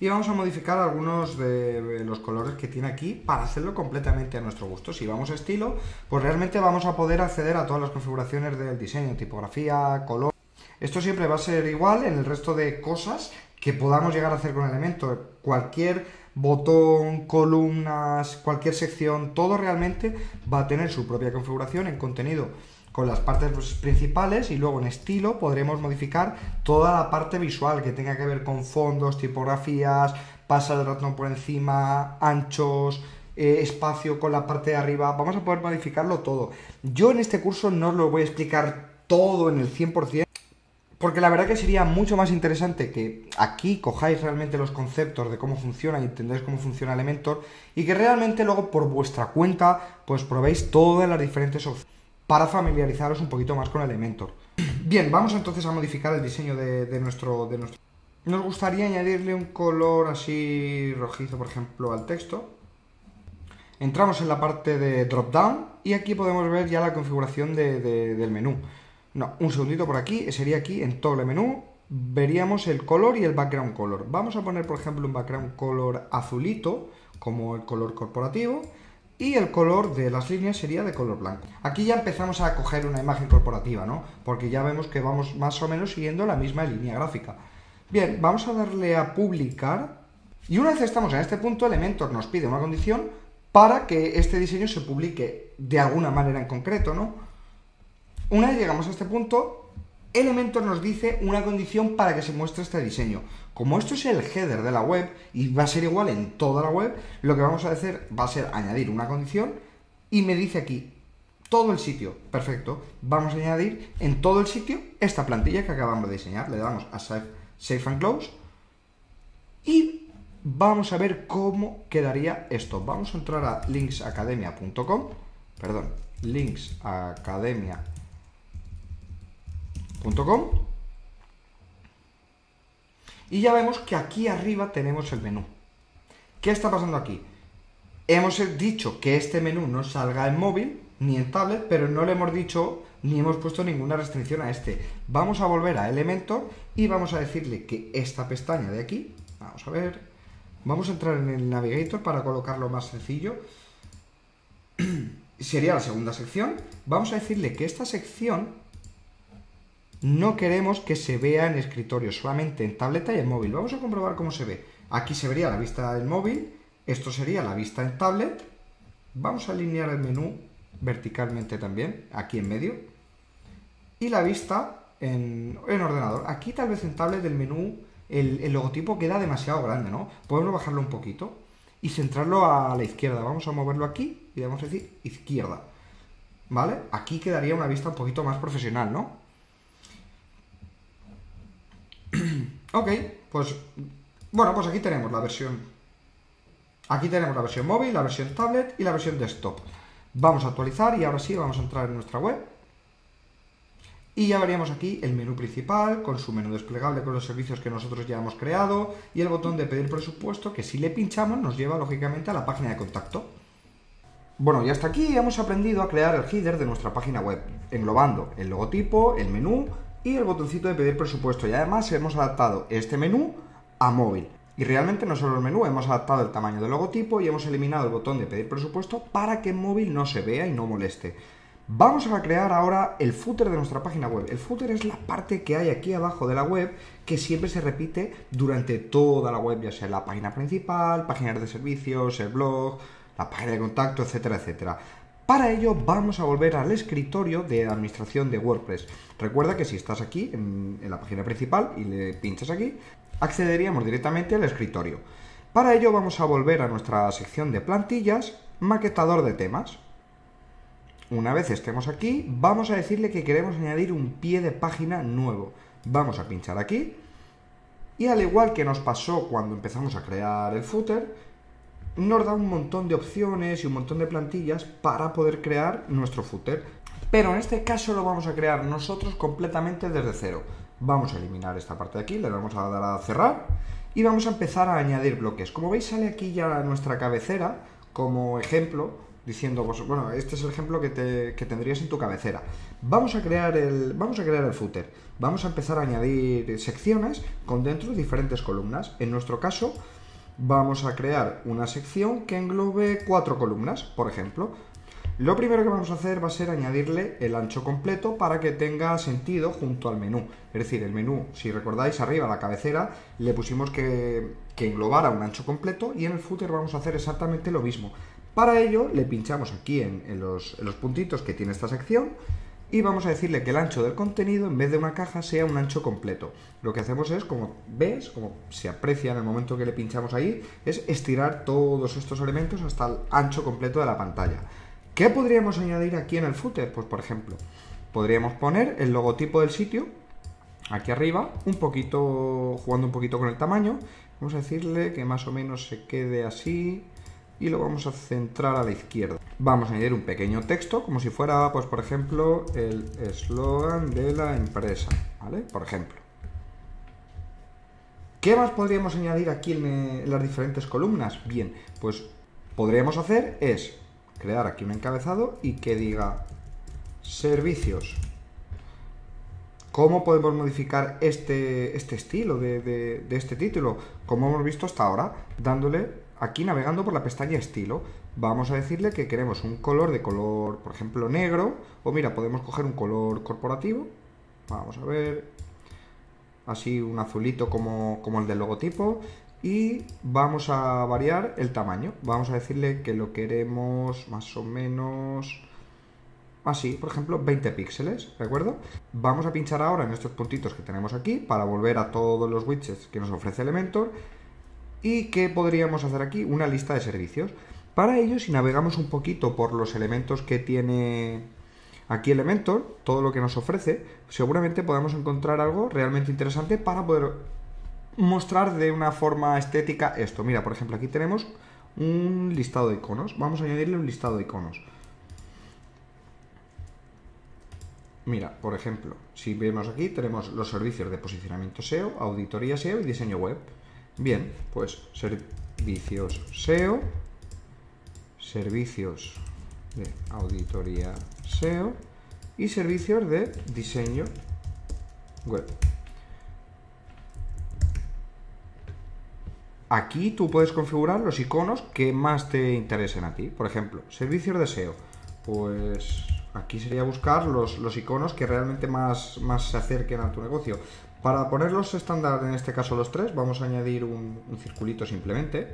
Y vamos a modificar algunos de los colores que tiene aquí para hacerlo completamente a nuestro gusto. Si vamos a estilo, pues realmente vamos a poder acceder a todas las configuraciones del diseño, tipografía, color. Esto siempre va a ser igual en el resto de cosas que podamos llegar a hacer con Elementor. Cualquier botón, columnas, cualquier sección, todo realmente va a tener su propia configuración en contenido con las partes principales y luego en estilo podremos modificar toda la parte visual que tenga que ver con fondos, tipografías, pasar el ratón por encima, anchos, eh, espacio con la parte de arriba, vamos a poder modificarlo todo. Yo en este curso no os lo voy a explicar todo en el 100%, porque la verdad que sería mucho más interesante que aquí cojáis realmente los conceptos de cómo funciona y entendáis cómo funciona Elementor y que realmente luego por vuestra cuenta pues probéis todas las diferentes opciones para familiarizaros un poquito más con Elementor. Bien, vamos entonces a modificar el diseño de, nuestro, de nuestro... Nos gustaría añadirle un color así rojizo, por ejemplo, al texto. Entramos en la parte de drop down y aquí podemos ver ya la configuración del menú. No, un segundito por aquí, sería aquí en el menú, veríamos el color y el background color. Vamos a poner, por ejemplo, un background color azulito, como el color corporativo, y el color de las líneas sería de color blanco. Aquí ya empezamos a coger una imagen corporativa, ¿no? Porque ya vemos que vamos más o menos siguiendo la misma línea gráfica. Bien, vamos a darle a publicar y una vez estamos en este punto, Elementor nos pide una condición para que este diseño se publique de alguna manera en concreto, ¿no? Una vez llegamos a este punto, Elementor nos dice una condición para que se muestre este diseño. Como esto es el header de la web y va a ser igual en toda la web, lo que vamos a hacer va a ser añadir una condición y me dice aquí todo el sitio. Perfecto. Vamos a añadir en todo el sitio esta plantilla que acabamos de diseñar. Le damos a Save, save and Close y vamos a ver cómo quedaría esto. Vamos a entrar a linksacademia.com, perdón, linksacademia.com y ya vemos que aquí arriba tenemos el menú. ¿Qué está pasando aquí? Hemos dicho que este menú no salga en móvil ni en tablet, pero no le hemos dicho ni hemos puesto ninguna restricción a este. Vamos a volver a Elementor y vamos a decirle que esta pestaña de aquí, vamos a ver, vamos a entrar en el Navigator para colocarlo más sencillo. Sería la segunda sección. Vamos a decirle que esta sección no queremos que se vea en escritorio, solamente en tableta y en móvil. Vamos a comprobar cómo se ve. Aquí se vería la vista del móvil, esto sería la vista en tablet. Vamos a alinear el menú verticalmente también, aquí en medio. Y la vista en, ordenador. Aquí tal vez en tablet el menú, el, el logotipo queda demasiado grande, ¿no? Podemos bajarlo un poquito y centrarlo a la izquierda. Vamos a moverlo aquí y vamos a decir izquierda. ¿Vale? Aquí quedaría una vista un poquito más profesional, ¿no? ok, pues bueno, pues aquí tenemos la versión. Aquí tenemos la versión móvil, la versión tablet y la versión desktop. Vamos a actualizar y ahora sí vamos a entrar en nuestra web. Y ya veríamos aquí el menú principal con su menú desplegable con los servicios que nosotros ya hemos creado y el botón de pedir presupuesto que si le pinchamos nos lleva lógicamente a la página de contacto. Bueno, y hasta aquí hemos aprendido a crear el header de nuestra página web, englobando el logotipo, el menú, y el botoncito de pedir presupuesto. Y además hemos adaptado este menú a móvil. Y realmente no solo el menú, hemos adaptado el tamaño del logotipo y hemos eliminado el botón de pedir presupuesto para que en móvil no se vea y no moleste. Vamos a crear ahora el footer de nuestra página web. El footer es la parte que hay aquí abajo de la web que siempre se repite durante toda la web, ya sea la página principal, páginas de servicios, el blog, la página de contacto, etcétera, etcétera. Para ello vamos a volver al escritorio de administración de WordPress. Recuerda que si estás aquí en, la página principal y le pinchas aquí, accederíamos directamente al escritorio. Para ello vamos a volver a nuestra sección de plantillas, maquetador de temas. Una vez estemos aquí, vamos a decirle que queremos añadir un pie de página nuevo. Vamos a pinchar aquí y al igual que nos pasó cuando empezamos a crear el footer, nos da un montón de opciones y un montón de plantillas para poder crear nuestro footer. Pero en este caso lo vamos a crear nosotros completamente desde cero. Vamos a eliminar esta parte de aquí, le vamos a dar a cerrar y vamos a empezar a añadir bloques. Como veis sale aquí ya nuestra cabecera como ejemplo diciendo, bueno, este es el ejemplo que, tendrías en tu cabecera. Vamos a, crear el, vamos a crear el footer. Vamos a empezar a añadir secciones con dentro diferentes columnas. En nuestro caso, vamos a crear una sección que englobe cuatro columnas, por ejemplo. Lo primero que vamos a hacer va a ser añadirle el ancho completo para que tenga sentido junto al menú. Es decir, el menú, si recordáis arriba a la cabecera, le pusimos que, que englobara un ancho completo y en el footer vamos a hacer exactamente lo mismo. Para ello le pinchamos aquí en, los, puntitos que tiene esta sección y vamos a decirle que el ancho del contenido en vez de una caja sea un ancho completo. Lo que hacemos es, como ves, como se aprecia en el momento que le pinchamos ahí, es estirar todos estos elementos hasta el ancho completo de la pantalla. ¿Qué podríamos añadir aquí en el footer? Pues por ejemplo, podríamos poner el logotipo del sitio aquí arriba, un poquito, jugando un poquito con el tamaño. Vamos a decirle que más o menos se quede así, y lo vamos a centrar a la izquierda. Vamos a añadir un pequeño texto, como si fuera, pues por ejemplo, el eslogan de la empresa, ¿vale? Por ejemplo. ¿Qué más podríamos añadir aquí en las diferentes columnas? Bien, pues podríamos hacer es crear aquí un encabezado y que diga servicios. ¿Cómo podemos modificar este, este estilo de, de este título? Como hemos visto hasta ahora, dándole aquí navegando por la pestaña estilo, vamos a decirle que queremos un color de color, por ejemplo, negro, o mira, podemos coger un color corporativo, vamos a ver, así un azulito como, como el del logotipo, y vamos a variar el tamaño, vamos a decirle que lo queremos más o menos así, por ejemplo, 20 píxeles, ¿de acuerdo? Vamos a pinchar ahora en estos puntitos que tenemos aquí para volver a todos los widgets que nos ofrece Elementor ¿Y qué podríamos hacer aquí? Una lista de servicios. Para ello, si navegamos un poquito por los elementos que tiene aquí Elementor, todo lo que nos ofrece, seguramente podamos encontrar algo realmente interesante para poder mostrar de una forma estética esto. Mira, por ejemplo, aquí tenemos un listado de iconos. Vamos a añadirle un listado de iconos. Mira, por ejemplo, si vemos aquí, tenemos los servicios de posicionamiento SEO, auditoría SEO y diseño web. Bien, pues servicios SEO, servicios de auditoría SEO y servicios de diseño web. Aquí tú puedes configurar los iconos que más te interesen a ti. Por ejemplo, servicios de SEO. Pues aquí sería buscar los, los iconos que realmente más, más se acerquen a tu negocio. Para ponerlos estándar, en este caso los tres, vamos a añadir un, circulito simplemente.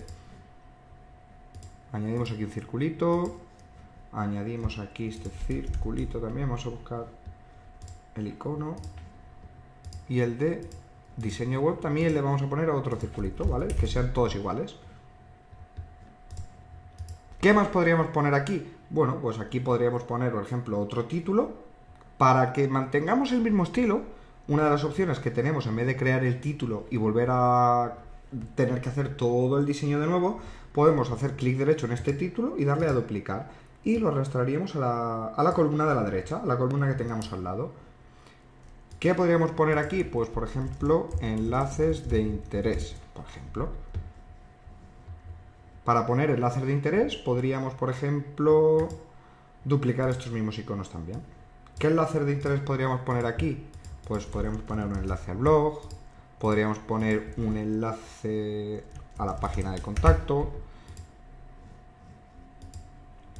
Añadimos aquí un circulito. Añadimos aquí este circulito también. Vamos a buscar el icono. Y el de diseño web también le vamos a poner otro circulito, ¿vale? Que sean todos iguales. ¿Qué más podríamos poner aquí? Bueno, pues aquí podríamos poner, por ejemplo, otro título para que mantengamos el mismo estilo, una de las opciones que tenemos, en vez de crear el título y volver a tener que hacer todo el diseño de nuevo, podemos hacer clic derecho en este título y darle a duplicar. Y lo arrastraríamos a la, a la columna de la derecha, a la columna que tengamos al lado. ¿Qué podríamos poner aquí? Pues, por ejemplo, enlaces de interés, por ejemplo. Para poner enlaces de interés, podríamos, por ejemplo, duplicar estos mismos iconos también. ¿Qué enlaces de interés podríamos poner aquí? Pues podríamos poner un enlace al blog, podríamos poner un enlace a la página de contacto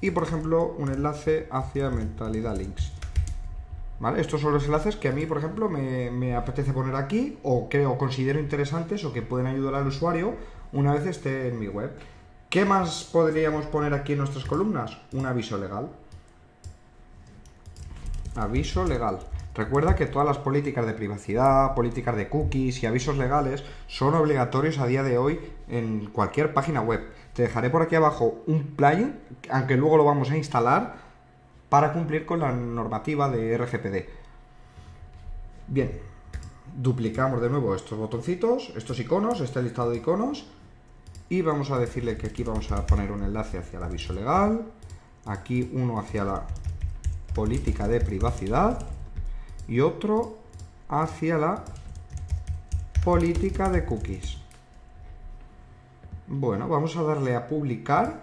y por ejemplo un enlace hacia mentalidad links. ¿Vale? Estos son los enlaces que a mí, por ejemplo, me, apetece poner aquí o creo considero interesantes o que pueden ayudar al usuario una vez esté en mi web. ¿Qué más podríamos poner aquí en nuestras columnas? Un aviso legal. Aviso legal. Recuerda que todas las políticas de privacidad, políticas de cookies y avisos legales son obligatorios a día de hoy en cualquier página web. Te dejaré por aquí abajo un plugin, aunque luego lo vamos a instalar para cumplir con la normativa de RGPD. Bien, duplicamos de nuevo estos botoncitos, estos iconos, este listado de iconos y vamos a decirle que aquí vamos a poner un enlace hacia el aviso legal, aquí uno hacia la política de privacidad y otro hacia la política de cookies. Bueno, vamos a darle a publicar.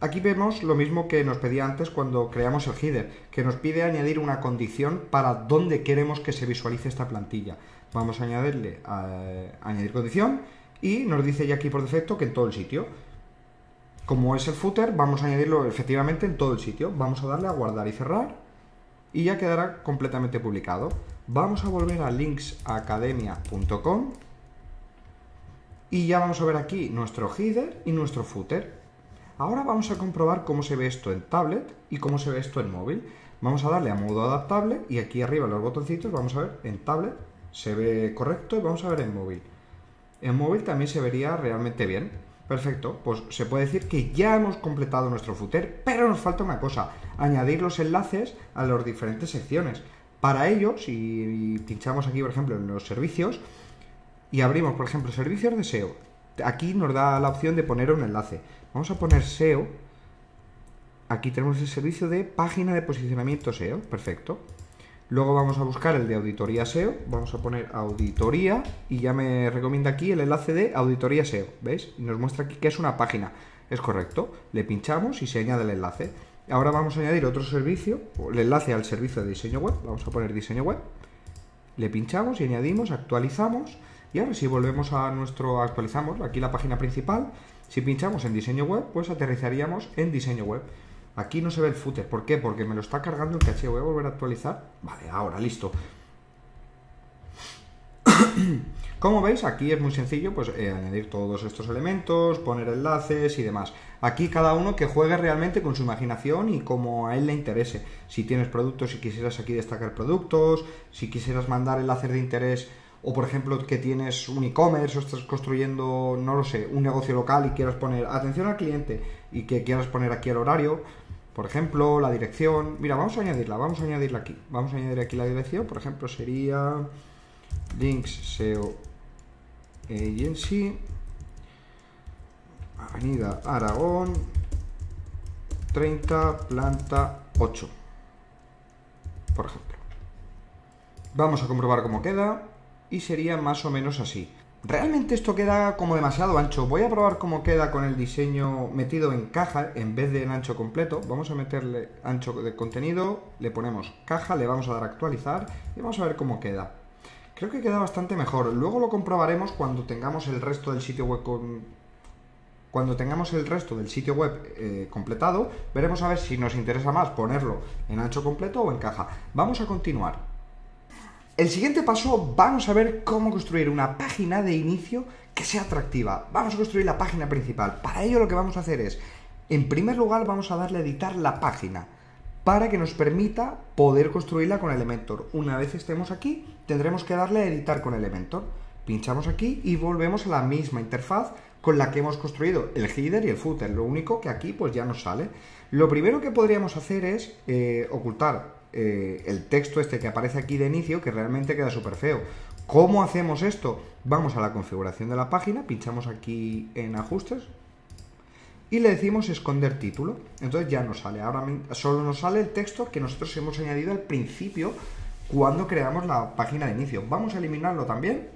Aquí vemos lo mismo que nos pedía antes cuando creamos el header, que nos pide añadir una condición para dónde queremos que se visualice esta plantilla. Vamos a añadirle a, añadir condición y nos dice ya aquí por defecto que en todo el sitio. Como es el footer, vamos a añadirlo efectivamente en todo el sitio. Vamos a darle a guardar y cerrar y ya quedará completamente publicado. Vamos a volver a linksacademia.com y ya vamos a ver aquí nuestro header y nuestro footer. Ahora vamos a comprobar cómo se ve esto en tablet y cómo se ve esto en móvil. Vamos a darle a modo adaptable y aquí arriba los botoncitos vamos a ver en tablet se ve correcto y vamos a ver en móvil. En móvil también se vería realmente bien. Perfecto, pues se puede decir que ya hemos completado nuestro footer, pero nos falta una cosa, añadir los enlaces a las diferentes secciones. Para ello, si pinchamos aquí, por ejemplo, en los servicios y abrimos, por ejemplo, servicios de SEO, aquí nos da la opción de poner un enlace. Vamos a poner SEO. Aquí tenemos el servicio de página de posicionamiento SEO. Perfecto. Luego vamos a buscar el de auditoría SEO, vamos a poner auditoría y ya me recomienda aquí el enlace de auditoría SEO, ¿veis? Y nos muestra aquí que es una página, es correcto, le pinchamos y se añade el enlace. Ahora vamos a añadir otro servicio, el enlace al servicio de diseño web, vamos a poner diseño web, le pinchamos y añadimos, actualizamos y ahora si volvemos a nuestro, actualizamos aquí la página principal, si pinchamos en diseño web, pues aterrizaríamos en diseño web. Aquí no se ve el footer. ¿Por qué? Porque me lo está cargando el caché. Voy a volver a actualizar. Vale, ahora, listo. Como veis, aquí es muy sencillo pues eh, añadir todos estos elementos, poner enlaces y demás. Aquí cada uno que juegue realmente con su imaginación y como a él le interese. Si tienes productos, si quisieras aquí destacar productos, si quisieras mandar enlaces de interés o por ejemplo que tienes un e-commerce o estás construyendo, no lo sé, un negocio local y quieras poner atención al cliente y que quieras poner aquí el horario, por ejemplo, la dirección. Mira, vamos a añadirla, vamos a añadirla aquí. Vamos a añadir aquí la dirección, por ejemplo, sería links SEO Agency, Avenida Aragón, 30, planta 8, por ejemplo. Vamos a comprobar cómo queda y sería más o menos así. Realmente esto queda como demasiado ancho. Voy a probar cómo queda con el diseño metido en caja en vez de en ancho completo. Vamos a meterle ancho de contenido, le ponemos caja, le vamos a dar a actualizar y vamos a ver cómo queda. Creo que queda bastante mejor. Luego lo comprobaremos cuando tengamos el resto del sitio web. Cuando tengamos el resto del sitio web eh, completado, veremos a ver si nos interesa más ponerlo en ancho completo o en caja. Vamos a continuar. El siguiente paso vamos a ver cómo construir una página de inicio que sea atractiva. Vamos a construir la página principal. Para ello lo que vamos a hacer es, en primer lugar vamos a darle a editar la página para que nos permita poder construirla con Elementor. Una vez estemos aquí, tendremos que darle a editar con Elementor. Pinchamos aquí y volvemos a la misma interfaz con la que hemos construido el header y el footer. Lo único que aquí pues ya nos sale. Lo primero que podríamos hacer es eh, ocultar eh, el texto este que aparece aquí de inicio, que realmente queda súper feo. ¿Cómo hacemos esto? Vamos a la configuración de la página, pinchamos aquí en ajustes y le decimos esconder título. Entonces ya nos sale, ahora solo nos sale el texto que nosotros hemos añadido al principio cuando creamos la página de inicio. Vamos a eliminarlo también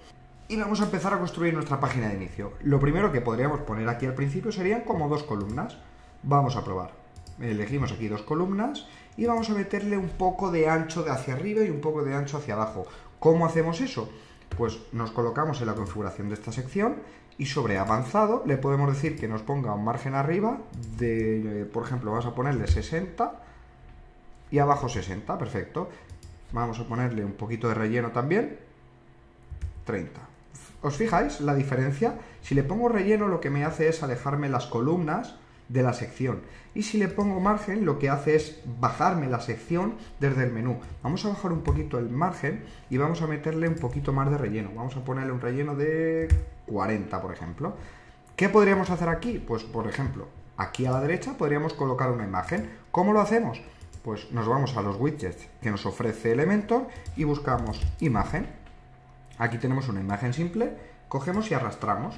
y vamos a empezar a construir nuestra página de inicio. Lo primero que podríamos poner aquí al principio serían como dos columnas. Vamos a probar. Elegimos aquí dos columnas y vamos a meterle un poco de ancho de hacia arriba y un poco de ancho hacia abajo. ¿Cómo hacemos eso? Pues nos colocamos en la configuración de esta sección y sobre avanzado le podemos decir que nos ponga un margen arriba de, por ejemplo, vamos a ponerle 60 y abajo 60, perfecto. Vamos a ponerle un poquito de relleno también, 30. ¿Os fijáis la diferencia? Si le pongo relleno lo que me hace es alejarme las columnas de la sección. Y si le pongo margen, lo que hace es bajarme la sección desde el menú. Vamos a bajar un poquito el margen y vamos a meterle un poquito más de relleno. Vamos a ponerle un relleno de 40, por ejemplo. ¿Qué podríamos hacer aquí? Pues, por ejemplo, aquí a la derecha podríamos colocar una imagen. ¿Cómo lo hacemos? Pues nos vamos a los widgets que nos ofrece Elementor y buscamos imagen. Aquí tenemos una imagen simple, cogemos y arrastramos.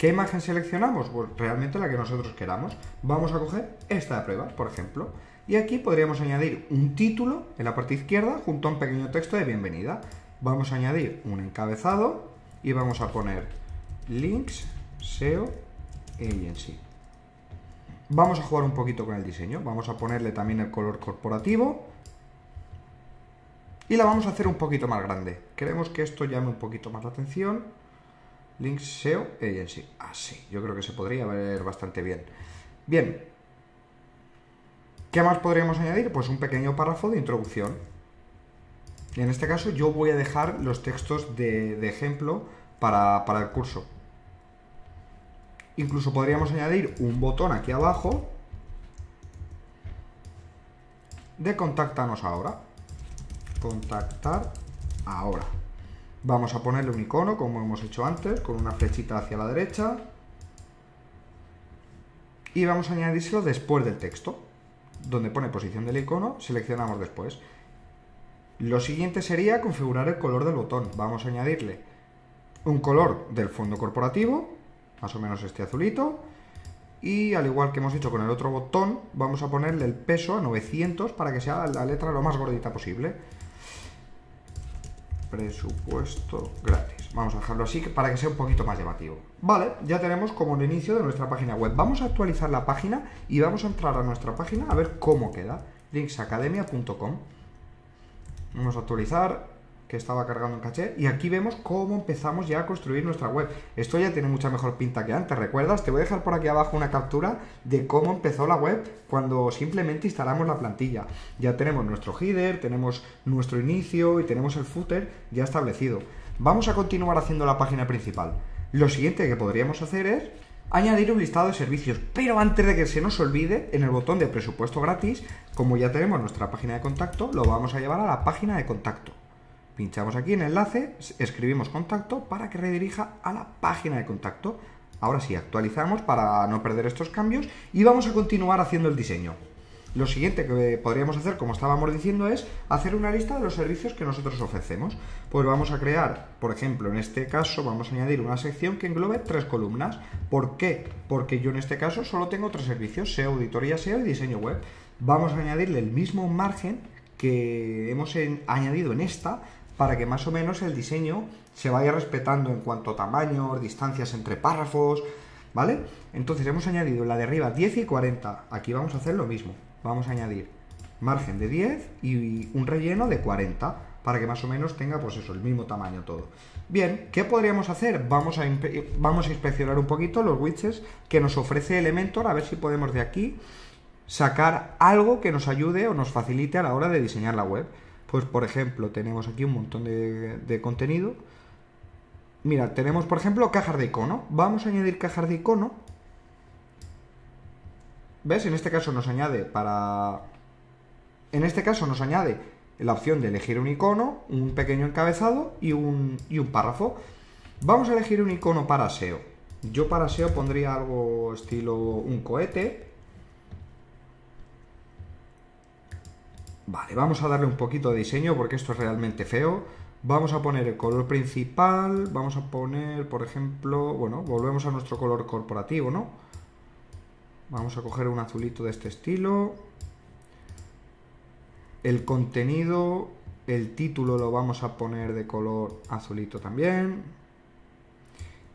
¿Qué imagen seleccionamos? Pues realmente la que nosotros queramos. Vamos a coger esta de prueba, por ejemplo. Y aquí podríamos añadir un título en la parte izquierda junto a un pequeño texto de bienvenida. Vamos a añadir un encabezado y vamos a poner links SEO Agency. Vamos a jugar un poquito con el diseño. Vamos a ponerle también el color corporativo. Y la vamos a hacer un poquito más grande. Queremos que esto llame un poquito más la atención. Links SEO Agency. Así, ah, yo creo que se podría ver bastante bien. Bien. ¿Qué más podríamos añadir? Pues un pequeño párrafo de introducción. Y en este caso yo voy a dejar los textos de, ejemplo para, para el curso. Incluso podríamos añadir un botón aquí abajo de contáctanos ahora. Contactar ahora. Vamos a ponerle un icono, como hemos hecho antes, con una flechita hacia la derecha. Y vamos a añadírselo después del texto. Donde pone posición del icono, seleccionamos después. Lo siguiente sería configurar el color del botón. Vamos a añadirle un color del fondo corporativo, más o menos este azulito. Y al igual que hemos hecho con el otro botón, vamos a ponerle el peso a 900 para que sea la letra lo más gordita posible presupuesto gratis. Vamos a dejarlo así para que sea un poquito más llamativo. Vale, ya tenemos como el inicio de nuestra página web. Vamos a actualizar la página y vamos a entrar a nuestra página a ver cómo queda. linksacademia.com Vamos a actualizar que estaba cargando en caché. Y aquí vemos cómo empezamos ya a construir nuestra web. Esto ya tiene mucha mejor pinta que antes. ¿Recuerdas? Te voy a dejar por aquí abajo una captura de cómo empezó la web cuando simplemente instalamos la plantilla. Ya tenemos nuestro header, tenemos nuestro inicio y tenemos el footer ya establecido. Vamos a continuar haciendo la página principal. Lo siguiente que podríamos hacer es añadir un listado de servicios. Pero antes de que se nos olvide, en el botón de presupuesto gratis, como ya tenemos nuestra página de contacto, lo vamos a llevar a la página de contacto. Pinchamos aquí en enlace, escribimos contacto para que redirija a la página de contacto. Ahora sí, actualizamos para no perder estos cambios y vamos a continuar haciendo el diseño. Lo siguiente que podríamos hacer, como estábamos diciendo, es hacer una lista de los servicios que nosotros ofrecemos. Pues vamos a crear, por ejemplo, en este caso vamos a añadir una sección que englobe tres columnas. ¿Por qué? Porque yo en este caso solo tengo tres servicios, SEO, auditoría SEO y diseño web. Vamos a añadirle el mismo margen que hemos añadido en esta para que más o menos el diseño se vaya respetando en cuanto a tamaño, distancias entre párrafos, ¿vale? Entonces hemos añadido la de arriba 10 y 40. Aquí vamos a hacer lo mismo. Vamos a añadir margen de 10 y un relleno de 40 para que más o menos tenga pues eso, el mismo tamaño todo. Bien, ¿qué podríamos hacer? Vamos a, vamos a inspeccionar un poquito los widgets que nos ofrece Elementor a ver si podemos de aquí sacar algo que nos ayude o nos facilite a la hora de diseñar la web. Pues por ejemplo, tenemos aquí un montón de, contenido. Mira, tenemos por ejemplo cajas de icono. Vamos a añadir cajas de icono. ¿Ves? En este caso nos añade para... En este caso nos añade la opción de elegir un icono, un pequeño encabezado y un, y un párrafo. Vamos a elegir un icono para SEO. Yo para SEO pondría algo estilo un cohete Vale, vamos a darle un poquito de diseño porque esto es realmente feo. Vamos a poner el color principal, vamos a poner, por ejemplo, bueno, volvemos a nuestro color corporativo, ¿no? Vamos a coger un azulito de este estilo. El contenido, el título lo vamos a poner de color azulito también.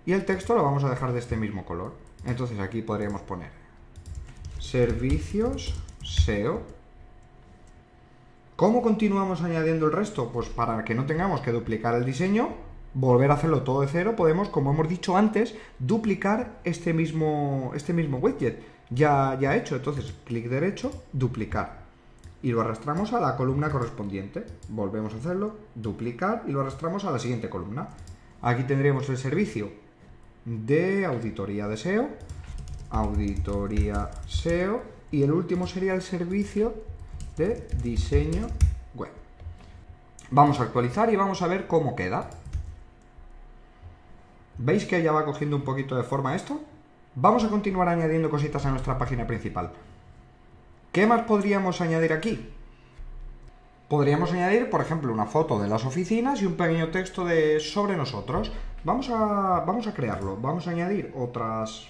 Y el texto lo vamos a dejar de este mismo color. Entonces aquí podríamos poner servicios SEO ¿Cómo continuamos añadiendo el resto? Pues para que no tengamos que duplicar el diseño, volver a hacerlo todo de cero, podemos, como hemos dicho antes, duplicar este mismo, este mismo widget ya, ya hecho. Entonces, clic derecho, duplicar. Y lo arrastramos a la columna correspondiente. Volvemos a hacerlo, duplicar y lo arrastramos a la siguiente columna. Aquí tendríamos el servicio de auditoría de SEO. auditoría SEO y el último sería el servicio de diseño web. Vamos a actualizar y vamos a ver cómo queda. ¿Veis que ya va cogiendo un poquito de forma esto? Vamos a continuar añadiendo cositas a nuestra página principal. ¿Qué más podríamos añadir aquí? Podríamos añadir, por ejemplo, una foto de las oficinas y un pequeño texto de sobre nosotros. Vamos a, vamos a crearlo. Vamos a añadir otras...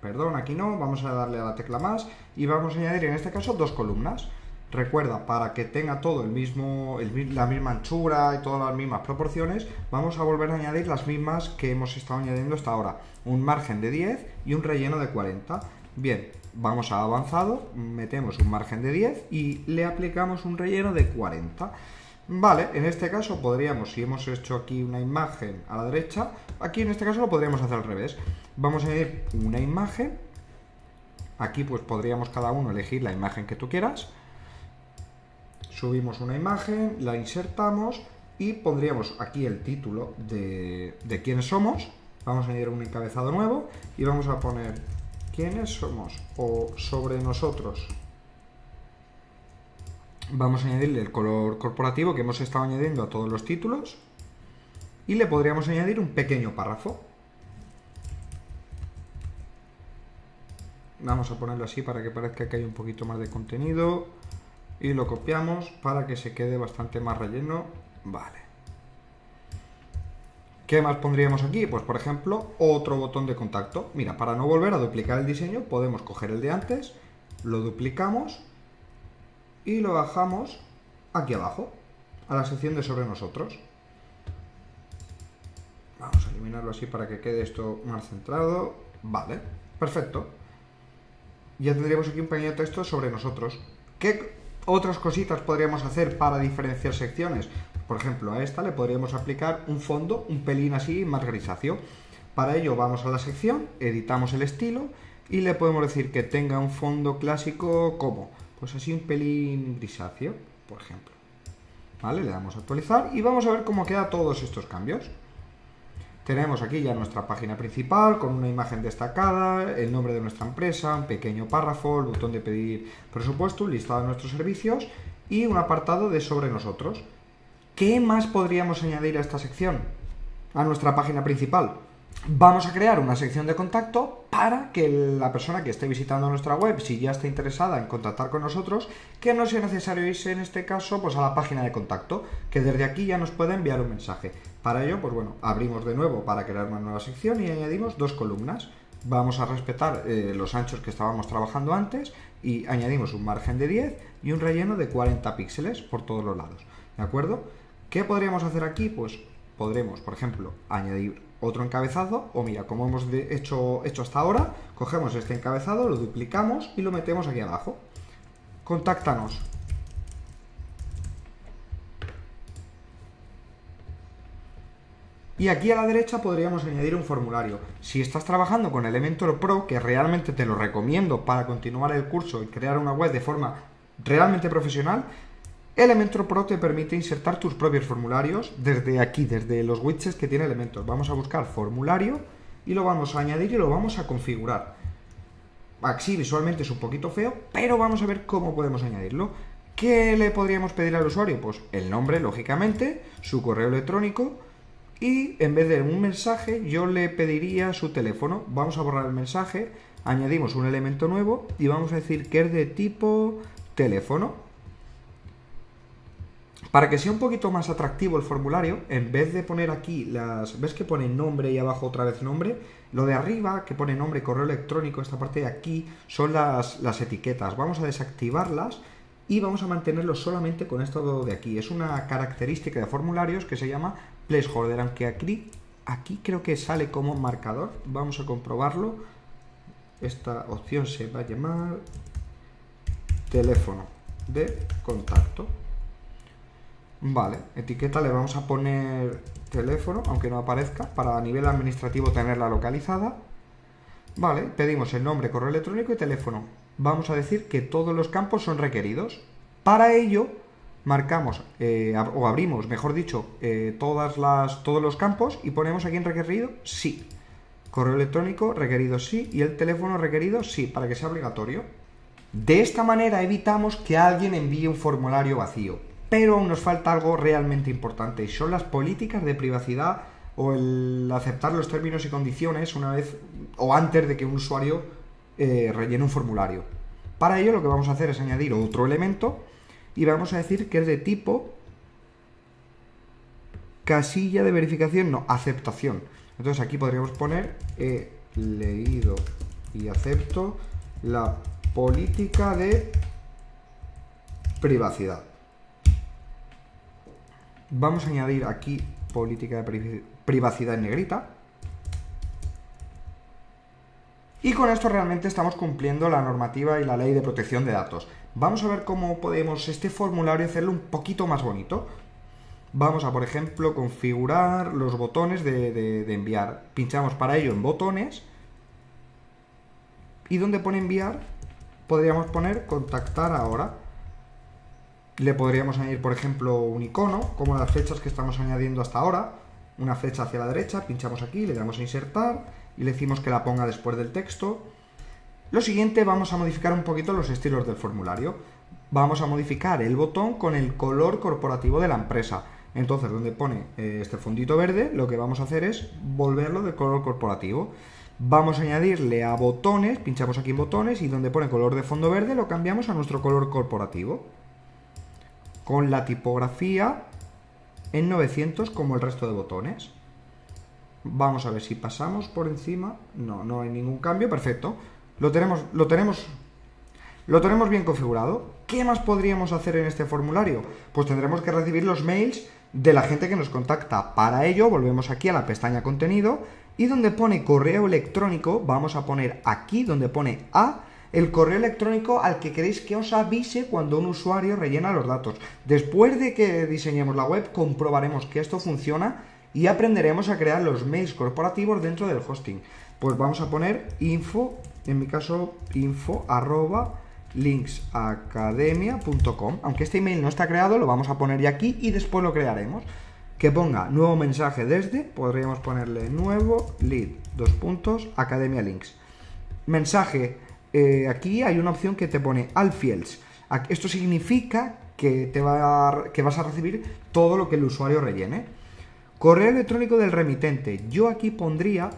Perdón, aquí no. Vamos a darle a la tecla más y vamos a añadir en este caso dos columnas. Recuerda, para que tenga todo el mismo, la misma anchura y todas las mismas proporciones, vamos a volver a añadir las mismas que hemos estado añadiendo hasta ahora. Un margen de 10 y un relleno de 40. Bien, vamos a avanzado, metemos un margen de 10 y le aplicamos un relleno de 40. Vale, en este caso podríamos, si hemos hecho aquí una imagen a la derecha, aquí en este caso lo podríamos hacer al revés. Vamos a añadir una imagen, aquí pues podríamos cada uno elegir la imagen que tú quieras. Subimos una imagen, la insertamos y pondríamos aquí el título de, de quiénes somos. Vamos a añadir un encabezado nuevo y vamos a poner quiénes somos o sobre nosotros. Vamos a añadirle el color corporativo que hemos estado añadiendo a todos los títulos y le podríamos añadir un pequeño párrafo. Vamos a ponerlo así para que parezca que hay un poquito más de contenido y lo copiamos para que se quede bastante más relleno. Vale. ¿Qué más pondríamos aquí? Pues por ejemplo, otro botón de contacto. Mira, para no volver a duplicar el diseño, podemos coger el de antes, lo duplicamos y lo bajamos aquí abajo, a la sección de sobre nosotros. Vamos a eliminarlo así para que quede esto más centrado. Vale, perfecto. Ya tendríamos aquí un pequeño texto sobre nosotros. ¿Qué otras cositas podríamos hacer para diferenciar secciones? Por ejemplo, a esta le podríamos aplicar un fondo un pelín así más grisáceo. Para ello vamos a la sección, editamos el estilo y le podemos decir que tenga un fondo clásico como, pues así un pelín grisáceo, por ejemplo. ¿Vale? Le damos a actualizar y vamos a ver cómo quedan todos estos cambios. Tenemos aquí ya nuestra página principal con una imagen destacada, el nombre de nuestra empresa, un pequeño párrafo, el botón de pedir presupuesto, listado de nuestros servicios y un apartado de sobre nosotros. ¿Qué más podríamos añadir a esta sección? A nuestra página principal. Vamos a crear una sección de contacto para que la persona que esté visitando nuestra web, si ya está interesada en contactar con nosotros, que no sea necesario irse en este caso pues a la página de contacto, que desde aquí ya nos pueda enviar un mensaje. Para ello, pues bueno, abrimos de nuevo para crear una nueva sección y añadimos dos columnas. Vamos a respetar eh, los anchos que estábamos trabajando antes y añadimos un margen de 10 y un relleno de 40 píxeles por todos los lados. ¿De acuerdo? ¿Qué podríamos hacer aquí? Pues podremos, por ejemplo, añadir otro encabezado o mira, como hemos hecho, hecho hasta ahora, cogemos este encabezado, lo duplicamos y lo metemos aquí abajo. Contáctanos. Y aquí a la derecha podríamos añadir un formulario. Si estás trabajando con Elementor Pro, que realmente te lo recomiendo para continuar el curso y crear una web de forma realmente profesional, Elementor Pro te permite insertar tus propios formularios desde aquí, desde los widgets que tiene Elementor. Vamos a buscar formulario y lo vamos a añadir y lo vamos a configurar. Así visualmente es un poquito feo, pero vamos a ver cómo podemos añadirlo. ¿Qué le podríamos pedir al usuario? Pues el nombre, lógicamente, su correo electrónico y en vez de un mensaje yo le pediría su teléfono. Vamos a borrar el mensaje, añadimos un elemento nuevo y vamos a decir que es de tipo teléfono para que sea un poquito más atractivo el formulario, en vez de poner aquí las... ¿Ves que pone nombre y abajo otra vez nombre? Lo de arriba, que pone nombre, correo electrónico, esta parte de aquí, son las, las etiquetas. Vamos a desactivarlas y vamos a mantenerlo solamente con esto de aquí. Es una característica de formularios que se llama placeholder, aunque aquí, aquí creo que sale como marcador. Vamos a comprobarlo. Esta opción se va a llamar teléfono de contacto. Vale, etiqueta le vamos a poner teléfono, aunque no aparezca, para a nivel administrativo tenerla localizada. Vale, pedimos el nombre, correo electrónico y teléfono. Vamos a decir que todos los campos son requeridos. Para ello, marcamos eh, o abrimos, mejor dicho, eh, todas las, todos los campos y ponemos aquí en requerido sí. correo electrónico requerido sí y el teléfono requerido sí, para que sea obligatorio. De esta manera evitamos que alguien envíe un formulario vacío. Pero aún nos falta algo realmente importante y son las políticas de privacidad o el aceptar los términos y condiciones una vez o antes de que un usuario eh, rellene un formulario. Para ello lo que vamos a hacer es añadir otro elemento y vamos a decir que es de tipo casilla de verificación, no, aceptación. Entonces aquí podríamos poner he leído y acepto la política de privacidad. Vamos a añadir aquí política de privacidad en negrita. Y con esto realmente estamos cumpliendo la normativa y la ley de protección de datos. Vamos a ver cómo podemos este formulario hacerlo un poquito más bonito. Vamos a, por ejemplo, configurar los botones de, enviar. Pinchamos para ello en botones. Y donde pone enviar, podríamos poner contactar ahora. Le podríamos añadir, por ejemplo, un icono, como las fechas que estamos añadiendo hasta ahora. Una flecha hacia la derecha, pinchamos aquí, le damos a insertar y le decimos que la ponga después del texto. Lo siguiente, vamos a modificar un poquito los estilos del formulario. Vamos a modificar el botón con el color corporativo de la empresa. Entonces, donde pone eh, este fondito verde, lo que vamos a hacer es volverlo de color corporativo. Vamos a añadirle a botones, pinchamos aquí en botones y donde pone color de fondo verde lo cambiamos a nuestro color corporativo. Con la tipografía en 900 como el resto de botones. Vamos a ver si pasamos por encima. No, no hay ningún cambio, perfecto. Lo tenemos, lo tenemos lo tenemos bien configurado. ¿Qué más podríamos hacer en este formulario? Pues tendremos que recibir los mails de la gente que nos contacta. Para ello, volvemos aquí a la pestaña contenido y donde pone correo electrónico, vamos a poner aquí donde pone A el correo electrónico al que queréis que os avise cuando un usuario rellena los datos. Después de que diseñemos la web, comprobaremos que esto funciona y aprenderemos a crear los mails corporativos dentro del hosting. Pues vamos a poner info, en mi caso info arroba linksacademia.com. Aunque este email no está creado, lo vamos a poner ya aquí y después lo crearemos. Que ponga nuevo mensaje desde, podríamos ponerle nuevo lead, dos puntos, academia links. Mensaje, eh, aquí hay una opción que te pone Alfields. Esto significa que, te va que vas a recibir todo lo que el usuario rellene. Correo electrónico del remitente. Yo aquí pondría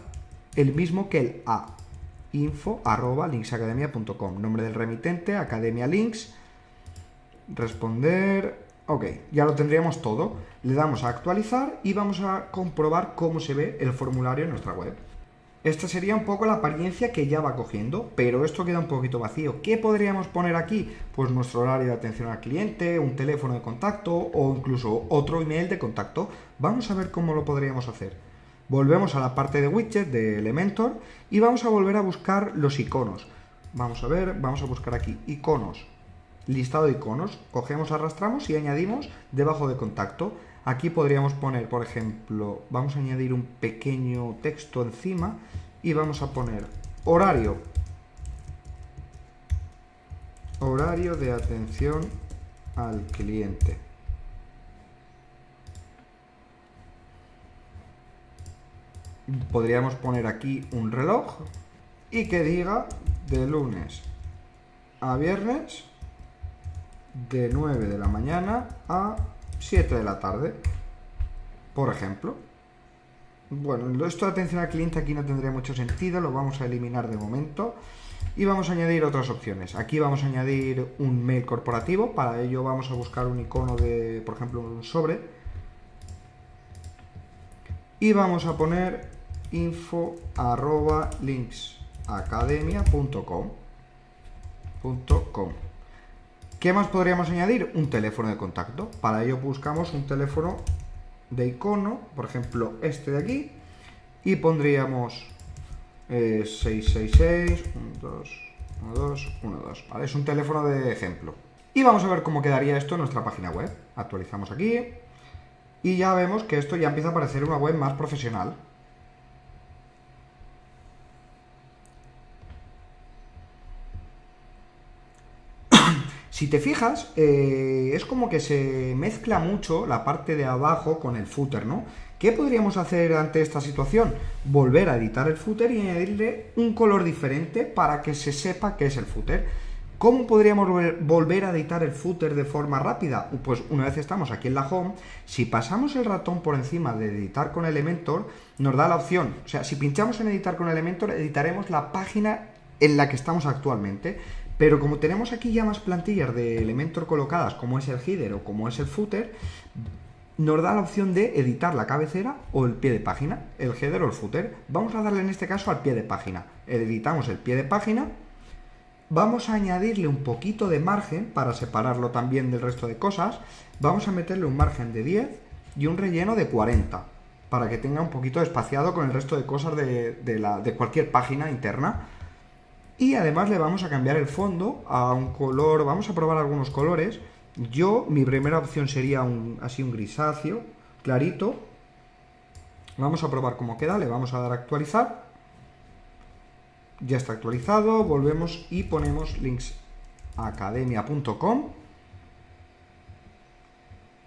el mismo que el A, info arroba linksacademia.com. Nombre del remitente, Academia Links. Responder. Ok, ya lo tendríamos todo. Le damos a actualizar y vamos a comprobar cómo se ve el formulario en nuestra web. Esta sería un poco la apariencia que ya va cogiendo, pero esto queda un poquito vacío. ¿Qué podríamos poner aquí? Pues nuestro horario de atención al cliente, un teléfono de contacto o incluso otro email de contacto. Vamos a ver cómo lo podríamos hacer. Volvemos a la parte de widget de Elementor y vamos a volver a buscar los iconos. Vamos a ver, vamos a buscar aquí iconos, listado de iconos, cogemos, arrastramos y añadimos debajo de contacto. Aquí podríamos poner, por ejemplo, vamos a añadir un pequeño texto encima y vamos a poner horario. Horario de atención al cliente. podríamos poner aquí un reloj y que diga de lunes a viernes de 9 de la mañana a 7 de la tarde, por ejemplo. Bueno, esto de atención al cliente aquí no tendría mucho sentido, lo vamos a eliminar de momento. Y vamos a añadir otras opciones. Aquí vamos a añadir un mail corporativo, para ello vamos a buscar un icono de, por ejemplo, un sobre. Y vamos a poner info ¿Qué más podríamos añadir? Un teléfono de contacto. Para ello buscamos un teléfono de icono, por ejemplo este de aquí, y pondríamos 666 12 12. ¿vale? Es un teléfono de ejemplo. Y vamos a ver cómo quedaría esto en nuestra página web. Actualizamos aquí y ya vemos que esto ya empieza a parecer una web más profesional. Si te fijas, eh, es como que se mezcla mucho la parte de abajo con el footer, ¿no? ¿Qué podríamos hacer ante esta situación? Volver a editar el footer y añadirle un color diferente para que se sepa que es el footer. ¿Cómo podríamos volver a editar el footer de forma rápida? Pues una vez estamos aquí en la home, si pasamos el ratón por encima de editar con Elementor, nos da la opción, o sea, si pinchamos en editar con Elementor, editaremos la página en la que estamos actualmente. Pero como tenemos aquí ya más plantillas de Elementor colocadas, como es el header o como es el footer, nos da la opción de editar la cabecera o el pie de página, el header o el footer. Vamos a darle en este caso al pie de página. Editamos el pie de página. Vamos a añadirle un poquito de margen para separarlo también del resto de cosas. Vamos a meterle un margen de 10 y un relleno de 40 para que tenga un poquito espaciado con el resto de cosas de, de cualquier página interna. Y además le vamos a cambiar el fondo a un color, vamos a probar algunos colores yo, mi primera opción sería un, así un grisáceo, clarito. Vamos a probar cómo queda, le vamos a dar a actualizar. Ya está actualizado, volvemos y ponemos links academia.com.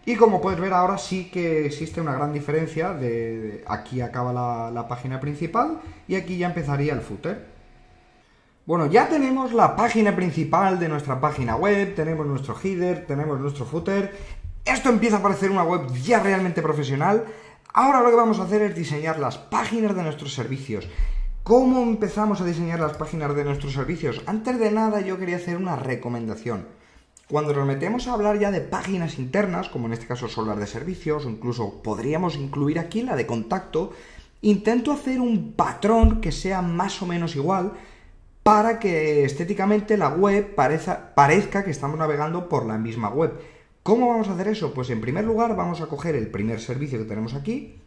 Y como puedes ver ahora sí que existe una gran diferencia de, aquí acaba la, la página principal y aquí ya empezaría el footer. Bueno, ya tenemos la página principal de nuestra página web, tenemos nuestro header, tenemos nuestro footer. Esto empieza a parecer una web ya realmente profesional. Ahora lo que vamos a hacer es diseñar las páginas de nuestros servicios. ¿Cómo empezamos a diseñar las páginas de nuestros servicios? Antes de nada yo quería hacer una recomendación. Cuando nos metemos a hablar ya de páginas internas, como en este caso son las de servicios, o incluso podríamos incluir aquí la de contacto, intento hacer un patrón que sea más o menos igual, para que estéticamente la web parezca que estamos navegando por la misma web. ¿Cómo vamos a hacer eso? Pues en primer lugar vamos a coger el primer servicio que tenemos aquí,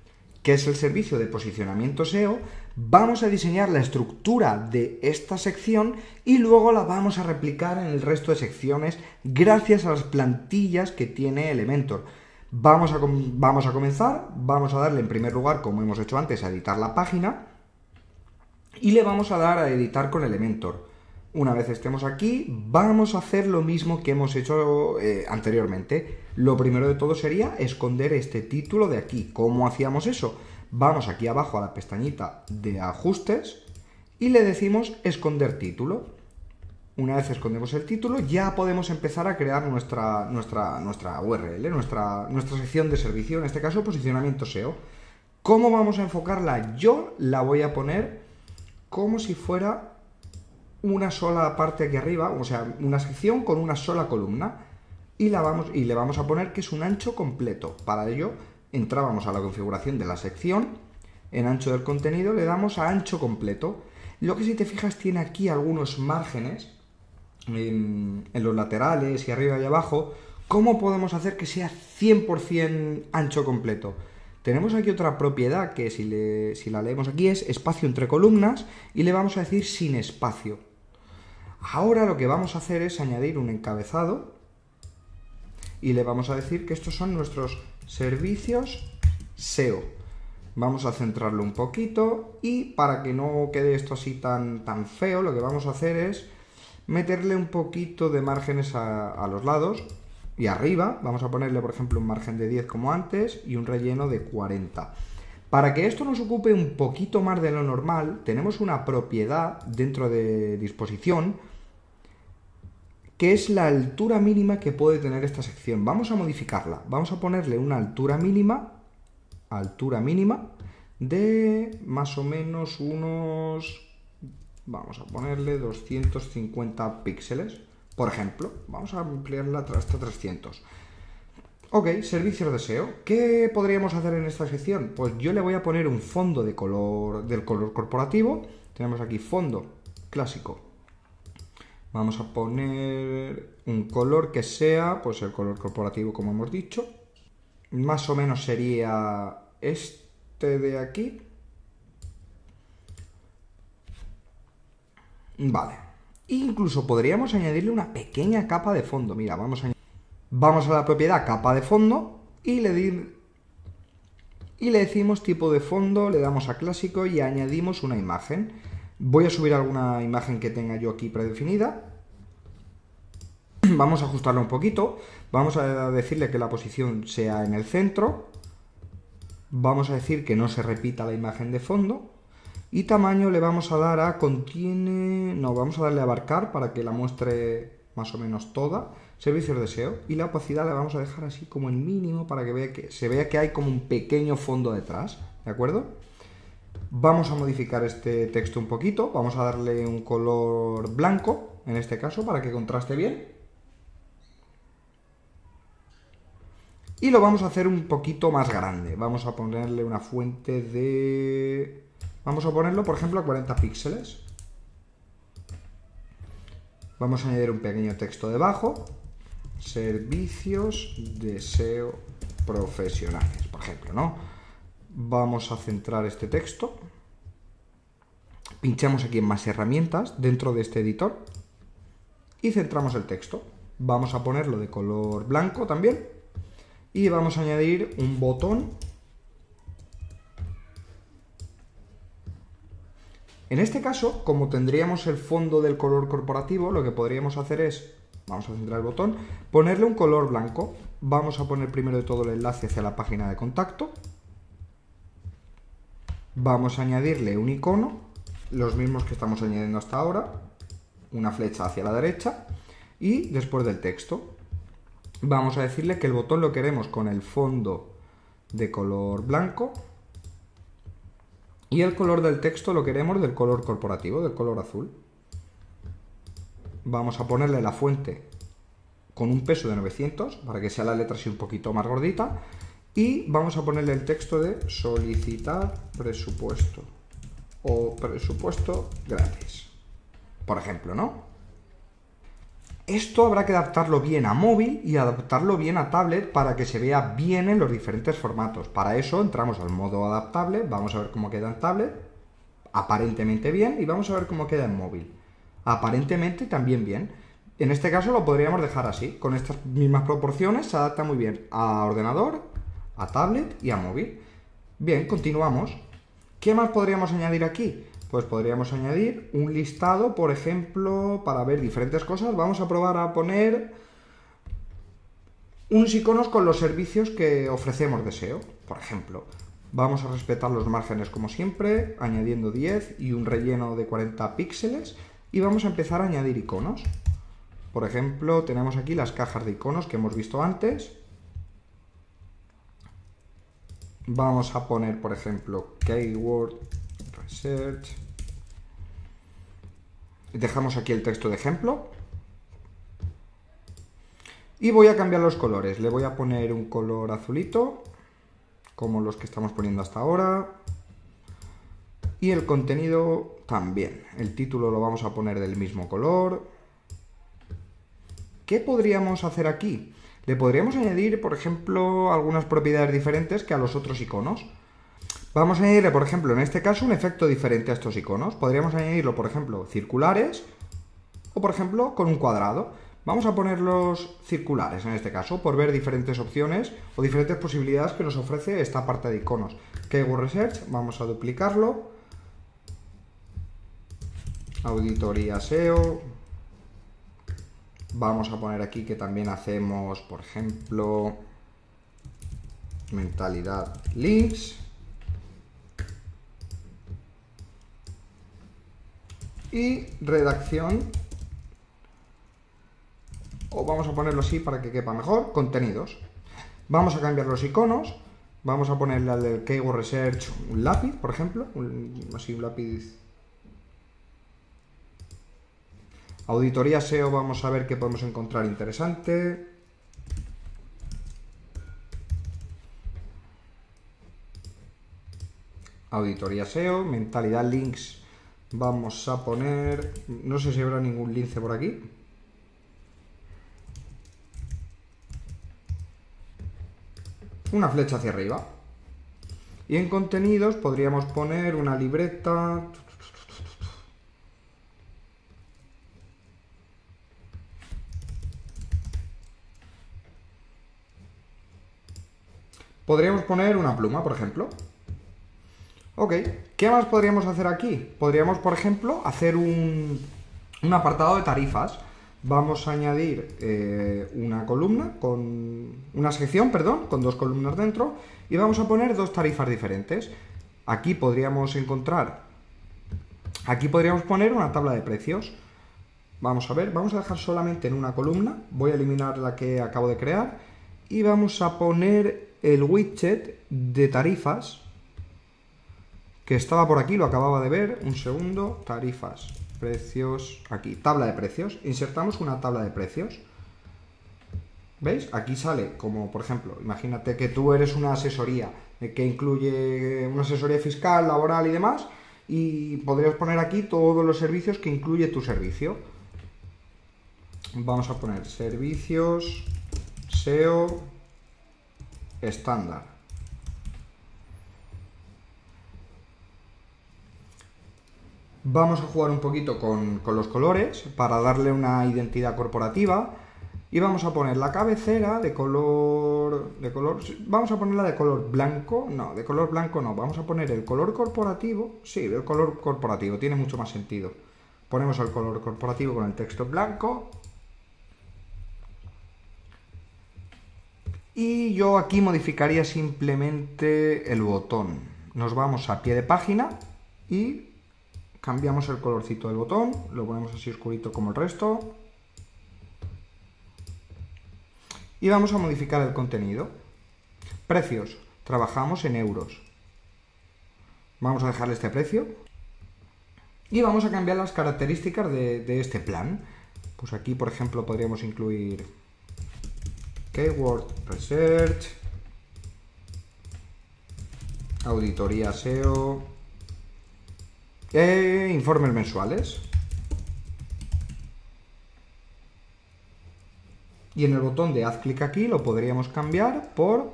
que es el servicio de posicionamiento SEO, vamos a diseñar la estructura de esta sección y luego la vamos a replicar en el resto de secciones gracias a las plantillas que tiene Elementor. Vamos a, vamos a comenzar, vamos a darle en primer lugar, como hemos hecho antes, a editar la página y le vamos a dar a editar con Elementor. Una vez estemos aquí, vamos a hacer lo mismo que hemos hecho eh, anteriormente. Lo primero de todo sería esconder este título de aquí. ¿Cómo hacíamos eso? Vamos aquí abajo a la pestañita de ajustes y le decimos esconder título. Una vez escondemos el título, ya podemos empezar a crear nuestra, nuestra, nuestra URL, nuestra, nuestra sección de servicio, en este caso posicionamiento SEO. ¿Cómo vamos a enfocarla? Yo la voy a poner como si fuera una sola parte aquí arriba, o sea, una sección con una sola columna. Y, la vamos, y le vamos a poner que es un ancho completo. Para ello, entrábamos a la configuración de la sección, en ancho del contenido le damos a ancho completo. Lo que si te fijas tiene aquí algunos márgenes en, en los laterales y arriba y abajo. ¿Cómo podemos hacer que sea 100% ancho completo? Tenemos aquí otra propiedad que si, la leemos aquí es espacio entre columnas y le vamos a decir sin espacio. Ahora lo que vamos a hacer es añadir un encabezado y le vamos a decir que estos son nuestros servicios SEO. Vamos a centrarlo un poquito y para que no quede esto así tan, tan feo, lo que vamos a hacer es meterle un poquito de márgenes a los lados y arriba vamos a ponerle, por ejemplo, un margen de 10 como antes y un relleno de 40. Para que esto nos ocupe un poquito más de lo normal, tenemos una propiedad dentro de disposición que es la altura mínima que puede tener esta sección. Vamos a modificarla. Vamos a ponerle una altura mínima, altura mínima, de más o menos unos, vamos a ponerle 250 píxeles por ejemplo, vamos a ampliarla hasta 300. Ok, servicios de SEO. ¿Qué podríamos hacer en esta sección? Pues yo le voy a poner un fondo de color, del color corporativo. Tenemos aquí fondo clásico. Vamos a poner un color que sea, pues el color corporativo como hemos dicho. Más o menos sería este de aquí. Vale, Incluso podríamos añadirle una pequeña capa de fondo. Mira, vamos a, vamos a la propiedad capa de fondo y le, y le decimos tipo de fondo, le damos a clásico y añadimos una imagen. Voy a subir alguna imagen que tenga yo aquí predefinida. Vamos a ajustarla un poquito. Vamos a decirle que la posición sea en el centro. Vamos a decir que no se repita la imagen de fondo. Y tamaño le vamos a dar a contiene... No, vamos a darle a abarcar para que la muestre más o menos toda. Servicios de SEO. Y la opacidad la vamos a dejar así como en mínimo para que, vea que se vea que hay como un pequeño fondo detrás. ¿De acuerdo? Vamos a modificar este texto un poquito. Vamos a darle un color blanco, en este caso, para que contraste bien. Y lo vamos a hacer un poquito más grande. Vamos a ponerle una fuente de... Vamos a ponerlo, por ejemplo, a 40 píxeles. Vamos a añadir un pequeño texto debajo. Servicios de SEO profesionales, por ejemplo, ¿no? Vamos a centrar este texto. Pinchamos aquí en más herramientas dentro de este editor. Y centramos el texto. Vamos a ponerlo de color blanco también y vamos a añadir un botón En este caso, como tendríamos el fondo del color corporativo, lo que podríamos hacer es, vamos a centrar el botón, ponerle un color blanco. Vamos a poner primero de todo el enlace hacia la página de contacto. Vamos a añadirle un icono, los mismos que estamos añadiendo hasta ahora, una flecha hacia la derecha y después del texto vamos a decirle que el botón lo queremos con el fondo de color blanco y el color del texto lo queremos del color corporativo, del color azul. Vamos a ponerle la fuente con un peso de 900 para que sea la letra así un poquito más gordita y vamos a ponerle el texto de solicitar presupuesto o presupuesto gratis. Por ejemplo, ¿no? Esto habrá que adaptarlo bien a móvil y adaptarlo bien a tablet para que se vea bien en los diferentes formatos. Para eso entramos al modo adaptable, vamos a ver cómo queda en tablet, aparentemente bien, y vamos a ver cómo queda en móvil. Aparentemente también bien. En este caso lo podríamos dejar así, con estas mismas proporciones se adapta muy bien a ordenador, a tablet y a móvil. Bien, continuamos. ¿Qué más podríamos añadir aquí? Pues podríamos añadir un listado, por ejemplo, para ver diferentes cosas. Vamos a probar a poner unos iconos con los servicios que ofrecemos de SEO, por ejemplo. Vamos a respetar los márgenes como siempre, añadiendo 10 y un relleno de 40 píxeles. Y vamos a empezar a añadir iconos. Por ejemplo, tenemos aquí las cajas de iconos que hemos visto antes. Vamos a poner, por ejemplo, keyword Search. Dejamos aquí el texto de ejemplo. Y voy a cambiar los colores. Le voy a poner un color azulito, como los que estamos poniendo hasta ahora. Y el contenido también. El título lo vamos a poner del mismo color. ¿Qué podríamos hacer aquí? Le podríamos añadir, por ejemplo, algunas propiedades diferentes que a los otros iconos. Vamos a añadirle, por ejemplo, en este caso, un efecto diferente a estos iconos. Podríamos añadirlo, por ejemplo, circulares o, por ejemplo, con un cuadrado. Vamos a ponerlos circulares en este caso, por ver diferentes opciones o diferentes posibilidades que nos ofrece esta parte de iconos. Keyword Research, vamos a duplicarlo. Auditoría SEO. Vamos a poner aquí que también hacemos, por ejemplo, mentalidad links. Y redacción, o vamos a ponerlo así para que quepa mejor, contenidos. Vamos a cambiar los iconos, vamos a ponerle al del Keyword Research un lápiz, por ejemplo, así un lápiz Auditoría SEO, vamos a ver qué podemos encontrar interesante. Auditoría SEO, mentalidad links Vamos a poner... No sé si habrá ningún lince por aquí. Una flecha hacia arriba. Y en contenidos podríamos poner una libreta... Podríamos poner una pluma, por ejemplo. Ok, ¿qué más podríamos hacer aquí? Podríamos, por ejemplo, hacer un, apartado de tarifas. vamos a añadir eh, una columna con una sección, perdón, con dos columnas dentro y vamos a poner dos tarifas diferentes. Aquí podríamos encontrar, aquí podríamos poner una tabla de precios. Vamos a ver, vamos a dejar solamente en una columna, voy a eliminar la que acabo de crear y vamos a poner el widget de tarifas que estaba por aquí, lo acababa de ver, un segundo, tarifas, precios, aquí, tabla de precios, insertamos una tabla de precios, ¿veis? Aquí sale como, por ejemplo, imagínate que tú eres una asesoría, que incluye una asesoría fiscal, laboral y demás, y podrías poner aquí todos los servicios que incluye tu servicio. Vamos a poner servicios, SEO, estándar. Vamos a jugar un poquito con, los colores para darle una identidad corporativa. Y vamos a poner la cabecera de color, de color... Vamos a ponerla de color blanco. No, de color blanco no. Vamos a poner el color corporativo. Sí, el color corporativo. Tiene mucho más sentido. Ponemos el color corporativo con el texto blanco. Y yo aquí modificaría simplemente el botón. Nos vamos a pie de página y Cambiamos el colorcito del botón, lo ponemos así oscurito como el resto. Y vamos a modificar el contenido. Precios, trabajamos en euros. Vamos a dejarle este precio. Y vamos a cambiar las características de, de este plan. Pues aquí, por ejemplo, podríamos incluir Keyword Research, Auditoría SEO, eh, informes mensuales. Y en el botón de haz clic aquí lo podríamos cambiar por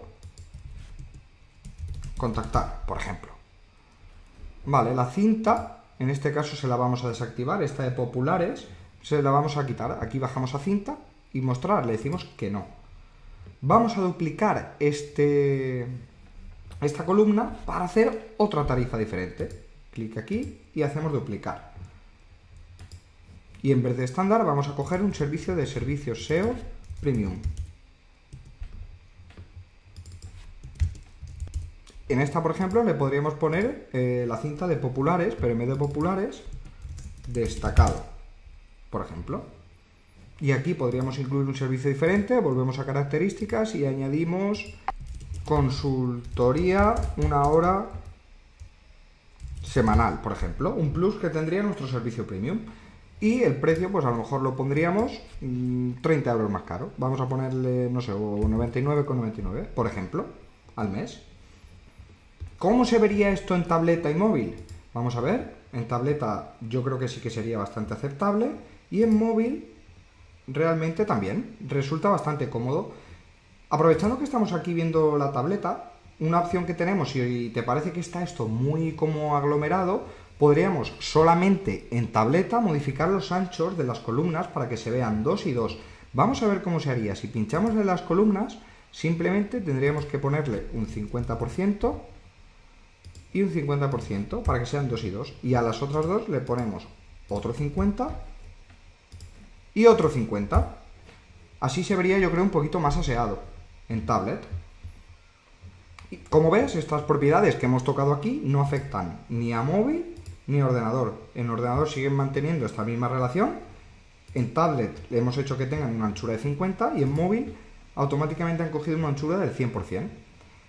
contactar, por ejemplo. Vale, la cinta, en este caso se la vamos a desactivar, esta de populares, se la vamos a quitar. Aquí bajamos a cinta y mostrar, le decimos que no. Vamos a duplicar este, esta columna para hacer otra tarifa diferente. Clic aquí y hacemos duplicar. Y en vez de estándar vamos a coger un servicio de servicios SEO Premium. En esta, por ejemplo, le podríamos poner eh, la cinta de populares, pero en vez de populares, destacado, por ejemplo. Y aquí podríamos incluir un servicio diferente, volvemos a características y añadimos consultoría una hora semanal, por ejemplo, un plus que tendría nuestro servicio premium. Y el precio, pues a lo mejor lo pondríamos 30 mm, euros más caro. Vamos a ponerle, no sé, 99,99, por ejemplo, al mes. ¿Cómo se vería esto en tableta y móvil? Vamos a ver, en tableta yo creo que sí que sería bastante aceptable y en móvil realmente también, resulta bastante cómodo. Aprovechando que estamos aquí viendo la tableta, una opción que tenemos, si te parece que está esto muy como aglomerado, podríamos solamente en tableta modificar los anchos de las columnas para que se vean dos y dos. Vamos a ver cómo se haría. Si pinchamos en las columnas, simplemente tendríamos que ponerle un 50% y un 50% para que sean dos y dos. Y a las otras dos le ponemos otro 50 y otro 50. Así se vería yo creo un poquito más aseado en tablet. Como ves, estas propiedades que hemos tocado aquí no afectan ni a móvil ni a ordenador. En ordenador siguen manteniendo esta misma relación. En tablet le hemos hecho que tengan una anchura de 50 y en móvil automáticamente han cogido una anchura del 100%.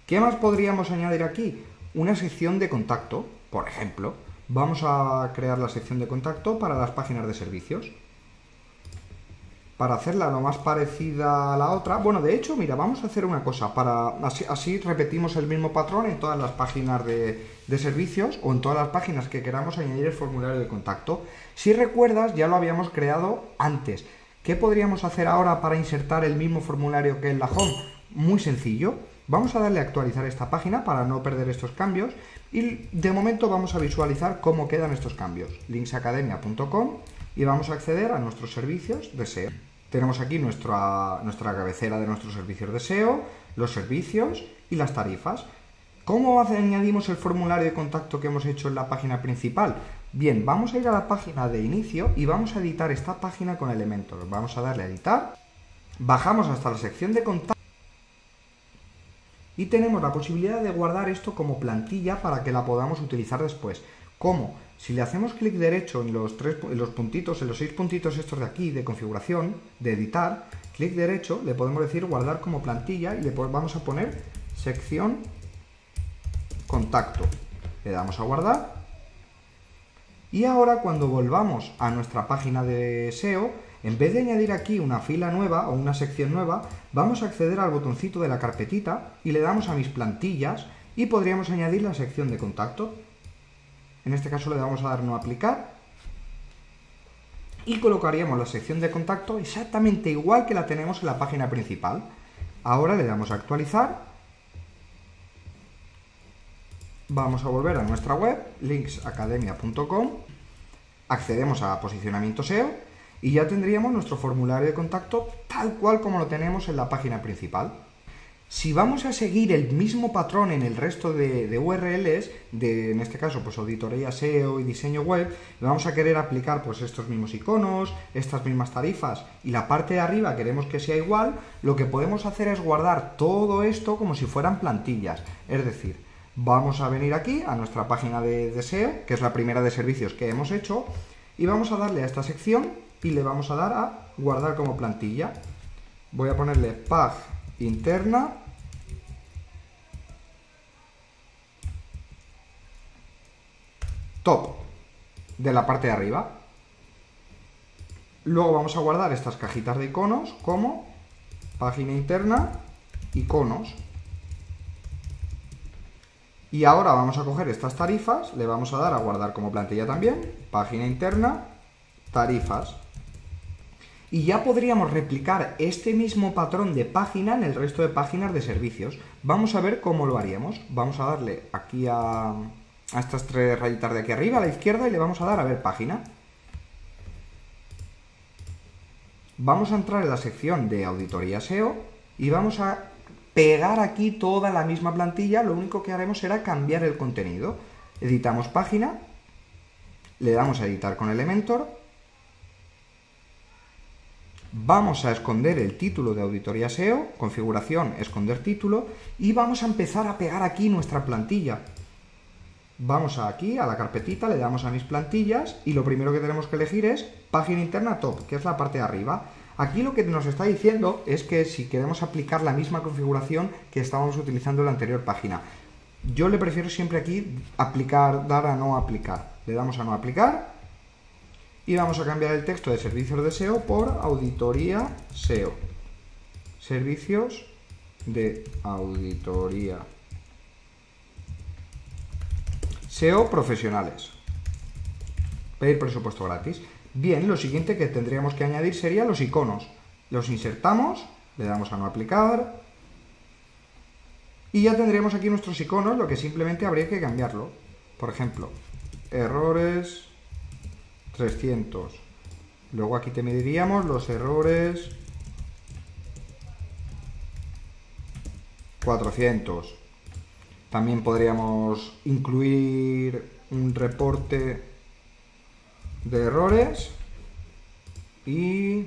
¿Qué más podríamos añadir aquí? Una sección de contacto, por ejemplo. Vamos a crear la sección de contacto para las páginas de servicios para hacerla lo más parecida a la otra. Bueno, de hecho, mira, vamos a hacer una cosa, para así, repetimos el mismo patrón en todas las páginas de, de, servicios o en todas las páginas que queramos añadir el formulario de contacto. Si recuerdas, ya lo habíamos creado antes. ¿Qué podríamos hacer ahora para insertar el mismo formulario que en la home? Muy sencillo. Vamos a darle a actualizar esta página para no perder estos cambios y de momento vamos a visualizar cómo quedan estos cambios. linksacademia.com y vamos a acceder a nuestros servicios de SEO. Tenemos aquí nuestra, nuestra cabecera de nuestros servicios de SEO, los servicios y las tarifas. ¿Cómo añadimos el formulario de contacto que hemos hecho en la página principal? Bien, vamos a ir a la página de inicio y vamos a editar esta página con Elementor. Vamos a darle a editar, bajamos hasta la sección de contacto y tenemos la posibilidad de guardar esto como plantilla para que la podamos utilizar después. ¿Cómo? Si le hacemos clic derecho en los, tres, los puntitos, en los seis puntitos estos de aquí de configuración, de editar, clic derecho, le podemos decir guardar como plantilla y le vamos a poner sección contacto. Le damos a guardar. Y ahora cuando volvamos a nuestra página de SEO, en vez de añadir aquí una fila nueva o una sección nueva, vamos a acceder al botoncito de la carpetita y le damos a mis plantillas y podríamos añadir la sección de contacto. En este caso le damos a dar no aplicar y colocaríamos la sección de contacto exactamente igual que la tenemos en la página principal. Ahora le damos a actualizar. Vamos a volver a nuestra web, linksacademia.com, accedemos a posicionamiento SEO y ya tendríamos nuestro formulario de contacto tal cual como lo tenemos en la página principal. Si vamos a seguir el mismo patrón en el resto de, URLs, de, en este caso pues auditoría SEO y diseño web, vamos a querer aplicar pues estos mismos iconos, estas mismas tarifas y la parte de arriba queremos que sea igual, lo que podemos hacer es guardar todo esto como si fueran plantillas. Es decir, vamos a venir aquí a nuestra página de, de SEO, que es la primera de servicios que hemos hecho, y vamos a darle a esta sección y le vamos a dar a guardar como plantilla. Voy a ponerle pag interna top de la parte de arriba. Luego vamos a guardar estas cajitas de iconos como página interna, iconos. Y ahora vamos a coger estas tarifas, le vamos a dar a guardar como plantilla también, página interna, tarifas y ya podríamos replicar este mismo patrón de página en el resto de páginas de servicios. Vamos a ver cómo lo haríamos. Vamos a darle aquí a, estas tres rayitas de aquí arriba a la izquierda y le vamos a dar a ver página. Vamos a entrar en la sección de auditoría SEO y vamos a pegar aquí toda la misma plantilla. Lo único que haremos será cambiar el contenido. Editamos página, le damos a editar con Elementor Vamos a esconder el título de auditoría SEO, configuración, esconder título, y vamos a empezar a pegar aquí nuestra plantilla. Vamos aquí a la carpetita, le damos a mis plantillas y lo primero que tenemos que elegir es página interna top, que es la parte de arriba. Aquí lo que nos está diciendo es que si queremos aplicar la misma configuración que estábamos utilizando en la anterior página. Yo le prefiero siempre aquí aplicar, dar a no aplicar. Le damos a no aplicar y vamos a cambiar el texto de servicios de SEO por auditoría SEO. Servicios de auditoría. SEO profesionales. Pedir presupuesto gratis. Bien, lo siguiente que tendríamos que añadir sería los iconos. Los insertamos, le damos a no aplicar y ya tendríamos aquí nuestros iconos, lo que simplemente habría que cambiarlo. Por ejemplo, errores 300. Luego aquí te mediríamos los errores 400. También podríamos incluir un reporte de errores y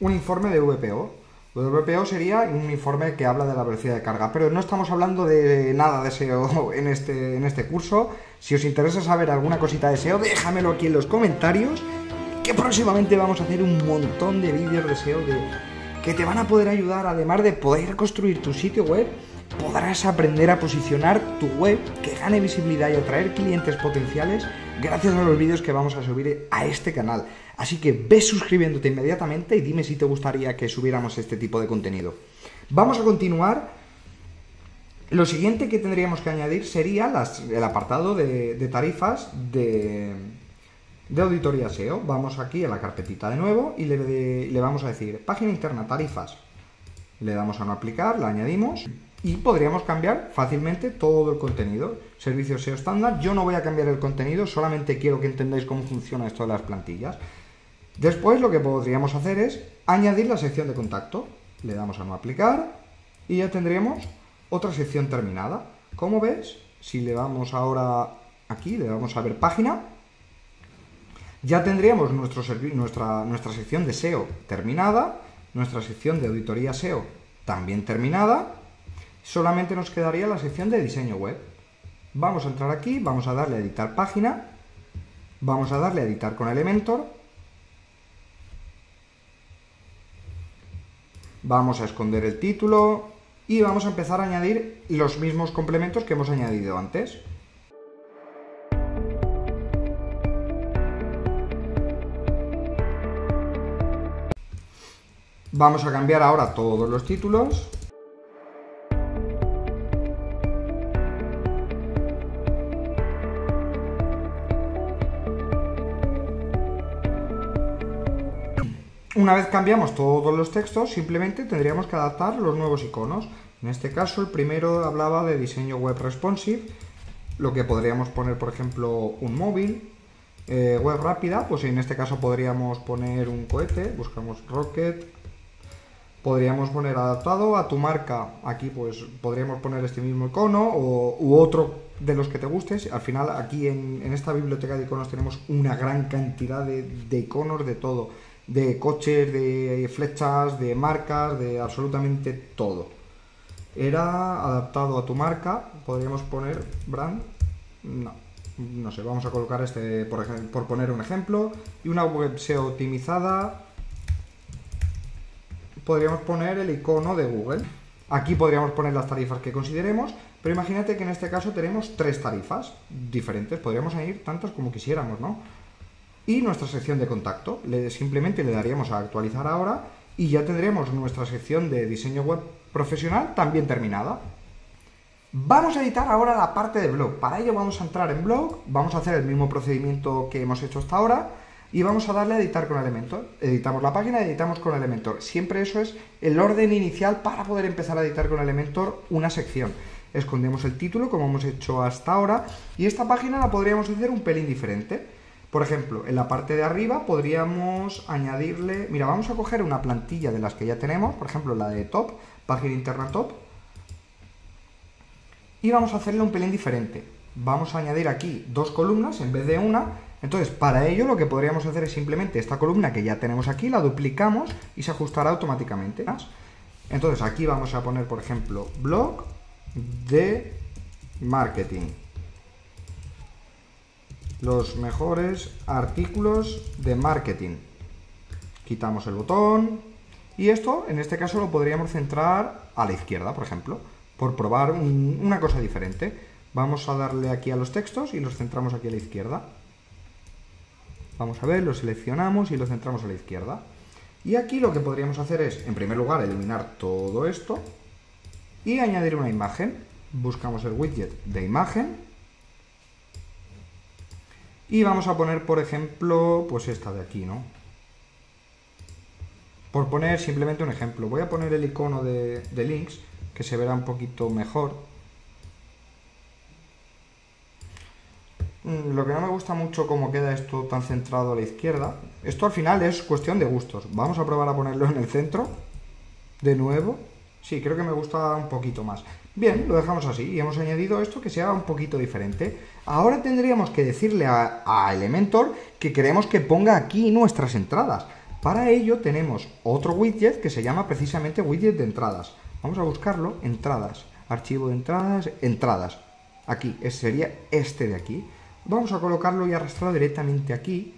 un informe de VPO. VPO sería un informe que habla de la velocidad de carga, pero no estamos hablando de nada de SEO en este, en este curso. Si os interesa saber alguna cosita de SEO, déjamelo aquí en los comentarios, que próximamente vamos a hacer un montón de vídeos de SEO de, que te van a poder ayudar, además de poder construir tu sitio web, podrás aprender a posicionar tu web, que gane visibilidad y atraer clientes potenciales gracias a los vídeos que vamos a subir a este canal. Así que ve suscribiéndote inmediatamente y dime si te gustaría que subiéramos este tipo de contenido. Vamos a continuar. Lo siguiente que tendríamos que añadir sería el apartado de, tarifas de, auditoría SEO. Vamos aquí a la carpetita de nuevo y le, le vamos a decir página interna, tarifas. Le damos a no aplicar, la añadimos y podríamos cambiar fácilmente todo el contenido. Servicio SEO estándar, yo no voy a cambiar el contenido, solamente quiero que entendáis cómo funciona esto de las plantillas. Después lo que podríamos hacer es añadir la sección de contacto. Le damos a no aplicar y ya tendríamos otra sección terminada. Como ves, si le damos ahora aquí le damos a ver página, ya tendríamos nuestro nuestra, nuestra sección de SEO terminada, nuestra sección de auditoría SEO también terminada, solamente nos quedaría la sección de diseño web. Vamos a entrar aquí, vamos a darle a editar página, vamos a darle a editar con Elementor, vamos a esconder el título y vamos a empezar a añadir los mismos complementos que hemos añadido antes. Vamos a cambiar ahora todos los títulos. Una vez cambiamos todos los textos, simplemente tendríamos que adaptar los nuevos iconos. En este caso, el primero hablaba de diseño web responsive, lo que podríamos poner, por ejemplo, un móvil. Eh, web rápida, pues en este caso podríamos poner un cohete, buscamos Rocket. Podríamos poner adaptado a tu marca, aquí pues podríamos poner este mismo icono o, u otro de los que te gustes. Al final aquí en, esta biblioteca de iconos tenemos una gran cantidad de, de iconos de todo de coches, de flechas, de marcas, de absolutamente todo. Era adaptado a tu marca, podríamos poner brand, no, no sé, vamos a colocar este por, ejemplo, por poner un ejemplo, y una web SEO optimizada, podríamos poner el icono de Google. Aquí podríamos poner las tarifas que consideremos, pero imagínate que en este caso tenemos tres tarifas diferentes, podríamos añadir tantas como quisiéramos, ¿no? Y nuestra sección de contacto. Le, simplemente le daríamos a actualizar ahora y ya tendremos nuestra sección de diseño web profesional también terminada. Vamos a editar ahora la parte de blog. Para ello vamos a entrar en blog, vamos a hacer el mismo procedimiento que hemos hecho hasta ahora y vamos a darle a editar con Elementor. Editamos la página editamos con Elementor. Siempre eso es el orden inicial para poder empezar a editar con Elementor una sección. Escondemos el título como hemos hecho hasta ahora y esta página la podríamos hacer un pelín diferente. Por ejemplo, en la parte de arriba podríamos añadirle... Mira, vamos a coger una plantilla de las que ya tenemos, por ejemplo, la de top, página interna top, y vamos a hacerle un pelín diferente. Vamos a añadir aquí dos columnas en vez de una. Entonces, para ello lo que podríamos hacer es simplemente esta columna que ya tenemos aquí, la duplicamos y se ajustará automáticamente. Entonces, aquí vamos a poner, por ejemplo, blog de marketing los mejores artículos de marketing. Quitamos el botón y esto en este caso lo podríamos centrar a la izquierda, por ejemplo, por probar una cosa diferente. Vamos a darle aquí a los textos y los centramos aquí a la izquierda. Vamos a ver, lo seleccionamos y lo centramos a la izquierda. Y aquí lo que podríamos hacer es, en primer lugar, eliminar todo esto y añadir una imagen. Buscamos el widget de imagen y vamos a poner, por ejemplo, pues esta de aquí, ¿no? Por poner simplemente un ejemplo. Voy a poner el icono de, links, que se verá un poquito mejor. Mm, lo que no me gusta mucho cómo queda esto tan centrado a la izquierda. Esto al final es cuestión de gustos. Vamos a probar a ponerlo en el centro. De nuevo. Sí, creo que me gusta un poquito más. Bien, lo dejamos así y hemos añadido esto que sea un poquito diferente. Ahora tendríamos que decirle a, Elementor que queremos que ponga aquí nuestras entradas. Para ello tenemos otro widget que se llama precisamente widget de entradas. Vamos a buscarlo, entradas, archivo de entradas, entradas. Aquí, ese sería este de aquí. Vamos a colocarlo y arrastrarlo directamente aquí.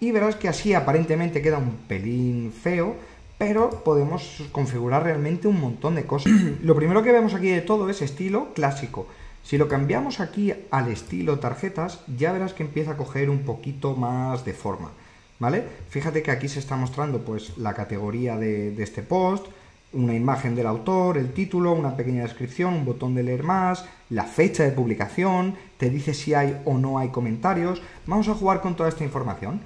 Y verás que así aparentemente queda un pelín feo, pero podemos configurar realmente un montón de cosas. lo primero que vemos aquí de todo es estilo clásico. Si lo cambiamos aquí al estilo tarjetas, ya verás que empieza a coger un poquito más de forma, ¿vale? Fíjate que aquí se está mostrando pues la categoría de, de este post, una imagen del autor, el título, una pequeña descripción, un botón de leer más, la fecha de publicación, te dice si hay o no hay comentarios. Vamos a jugar con toda esta información.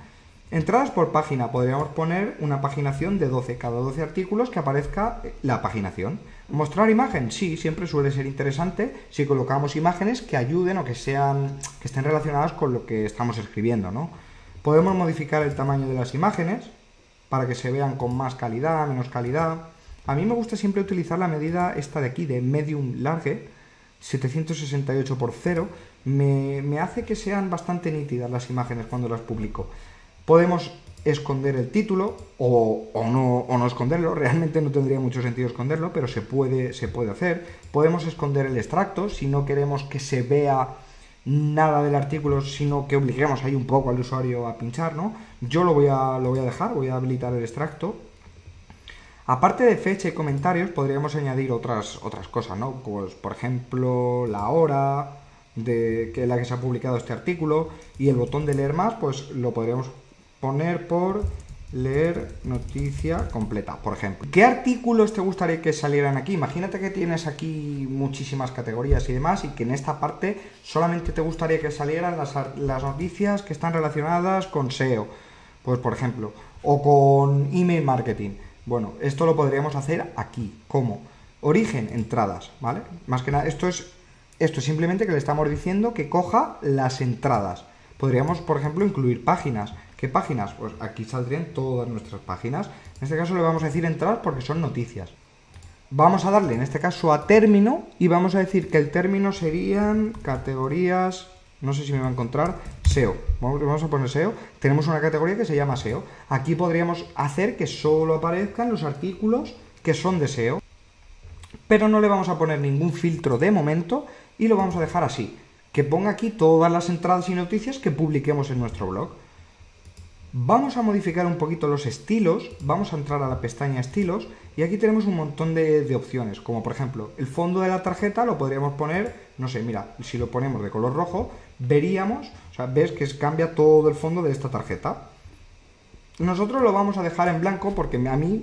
Entradas por página, podríamos poner una paginación de 12, cada 12 artículos que aparezca la paginación. Mostrar imagen, sí, siempre suele ser interesante si colocamos imágenes que ayuden o que sean que estén relacionadas con lo que estamos escribiendo, ¿no? Podemos modificar el tamaño de las imágenes para que se vean con más calidad, menos calidad. A mí me gusta siempre utilizar la medida esta de aquí de medium large 768 por 0 me, me hace que sean bastante nítidas las imágenes cuando las publico. Podemos esconder el título o, no, o, no, esconderlo, realmente no tendría mucho sentido esconderlo, pero se puede, se puede hacer. Podemos esconder el extracto si no queremos que se vea nada del artículo, sino que obliguemos ahí un poco al usuario a pinchar, ¿no? Yo lo voy a, lo voy a dejar, voy a habilitar el extracto. Aparte de fecha y comentarios, podríamos añadir otras, otras cosas, ¿no? Pues, por ejemplo, la hora de que la que se ha publicado este artículo y el botón de leer más, pues lo podríamos poner por leer noticia completa, por ejemplo. ¿Qué artículos te gustaría que salieran aquí? Imagínate que tienes aquí muchísimas categorías y demás y que en esta parte solamente te gustaría que salieran las, las noticias que están relacionadas con SEO, pues por ejemplo, o con email marketing. Bueno, esto lo podríamos hacer aquí. ¿Cómo? Origen, entradas, ¿vale? Más que nada, esto es, esto es simplemente que le estamos diciendo que coja las entradas. Podríamos, por ejemplo, incluir páginas. ¿Qué páginas? Pues aquí saldrían todas nuestras páginas. En este caso le vamos a decir entrar porque son noticias. Vamos a darle en este caso a término y vamos a decir que el término serían categorías, no sé si me va a encontrar, SEO. Vamos a poner SEO. Tenemos una categoría que se llama SEO. Aquí podríamos hacer que solo aparezcan los artículos que son de SEO. Pero no le vamos a poner ningún filtro de momento y lo vamos a dejar así. Que ponga aquí todas las entradas y noticias que publiquemos en nuestro blog. Vamos a modificar un poquito los estilos, vamos a entrar a la pestaña estilos y aquí tenemos un montón de, opciones, como por ejemplo el fondo de la tarjeta lo podríamos poner, no sé, mira, si lo ponemos de color rojo, veríamos, o sea, ves que cambia todo el fondo de esta tarjeta. Nosotros lo vamos a dejar en blanco porque a mí,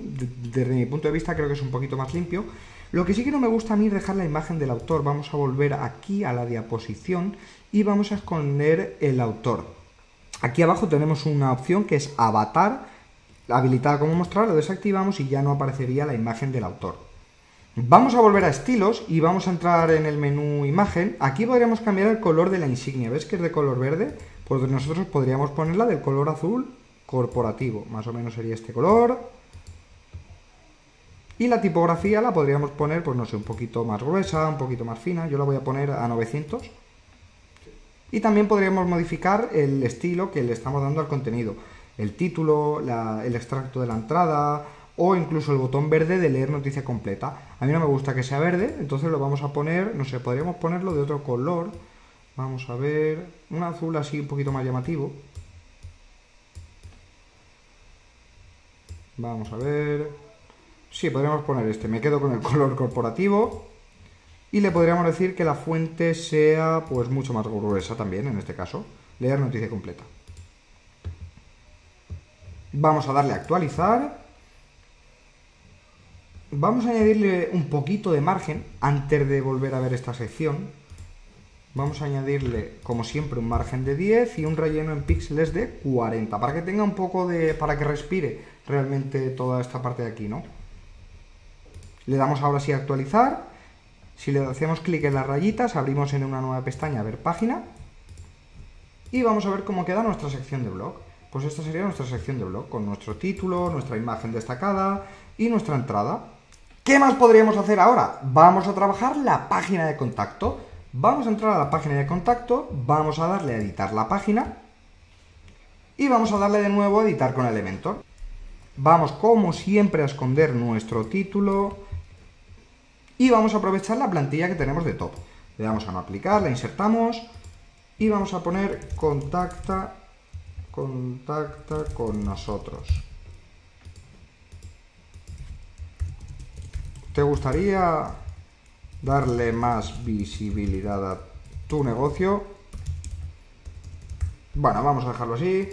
desde mi punto de vista, creo que es un poquito más limpio. Lo que sí que no me gusta a mí es dejar la imagen del autor. Vamos a volver aquí a la diaposición y vamos a esconder el autor. Aquí abajo tenemos una opción que es avatar, habilitada como mostrar, lo desactivamos y ya no aparecería la imagen del autor. Vamos a volver a estilos y vamos a entrar en el menú imagen. Aquí podríamos cambiar el color de la insignia. ¿Ves que es de color verde? Pues nosotros podríamos ponerla del color azul corporativo. Más o menos sería este color. Y la tipografía la podríamos poner, pues no sé, un poquito más gruesa, un poquito más fina. Yo la voy a poner a 900 y también podríamos modificar el estilo que le estamos dando al contenido. El título, el extracto de la entrada o incluso el botón verde de leer noticia completa. A mí no me gusta que sea verde, entonces lo vamos a poner, no sé, podríamos ponerlo de otro color. Vamos a ver, un azul así un poquito más llamativo. Vamos a ver. Sí, podríamos poner este. Me quedo con el color corporativo y le podríamos decir que la fuente sea pues mucho más gruesa también en este caso. Leer noticia completa. Vamos a darle a actualizar. Vamos a añadirle un poquito de margen antes de volver a ver esta sección. Vamos a añadirle, como siempre, un margen de 10 y un relleno en píxeles de 40, para que tenga un poco de... para que respire realmente toda esta parte de aquí, ¿no? Le damos ahora sí a actualizar si le hacemos clic en las rayitas, abrimos en una nueva pestaña Ver página y vamos a ver cómo queda nuestra sección de blog. Pues esta sería nuestra sección de blog, con nuestro título, nuestra imagen destacada y nuestra entrada. ¿Qué más podríamos hacer ahora? Vamos a trabajar la página de contacto. Vamos a entrar a la página de contacto, vamos a darle a editar la página y vamos a darle de nuevo a editar con Elementor. Vamos como siempre a esconder nuestro título, y vamos a aprovechar la plantilla que tenemos de top. Le damos a no aplicar, la insertamos y vamos a poner contacta, contacta con nosotros. ¿Te gustaría darle más visibilidad a tu negocio? Bueno, vamos a dejarlo así.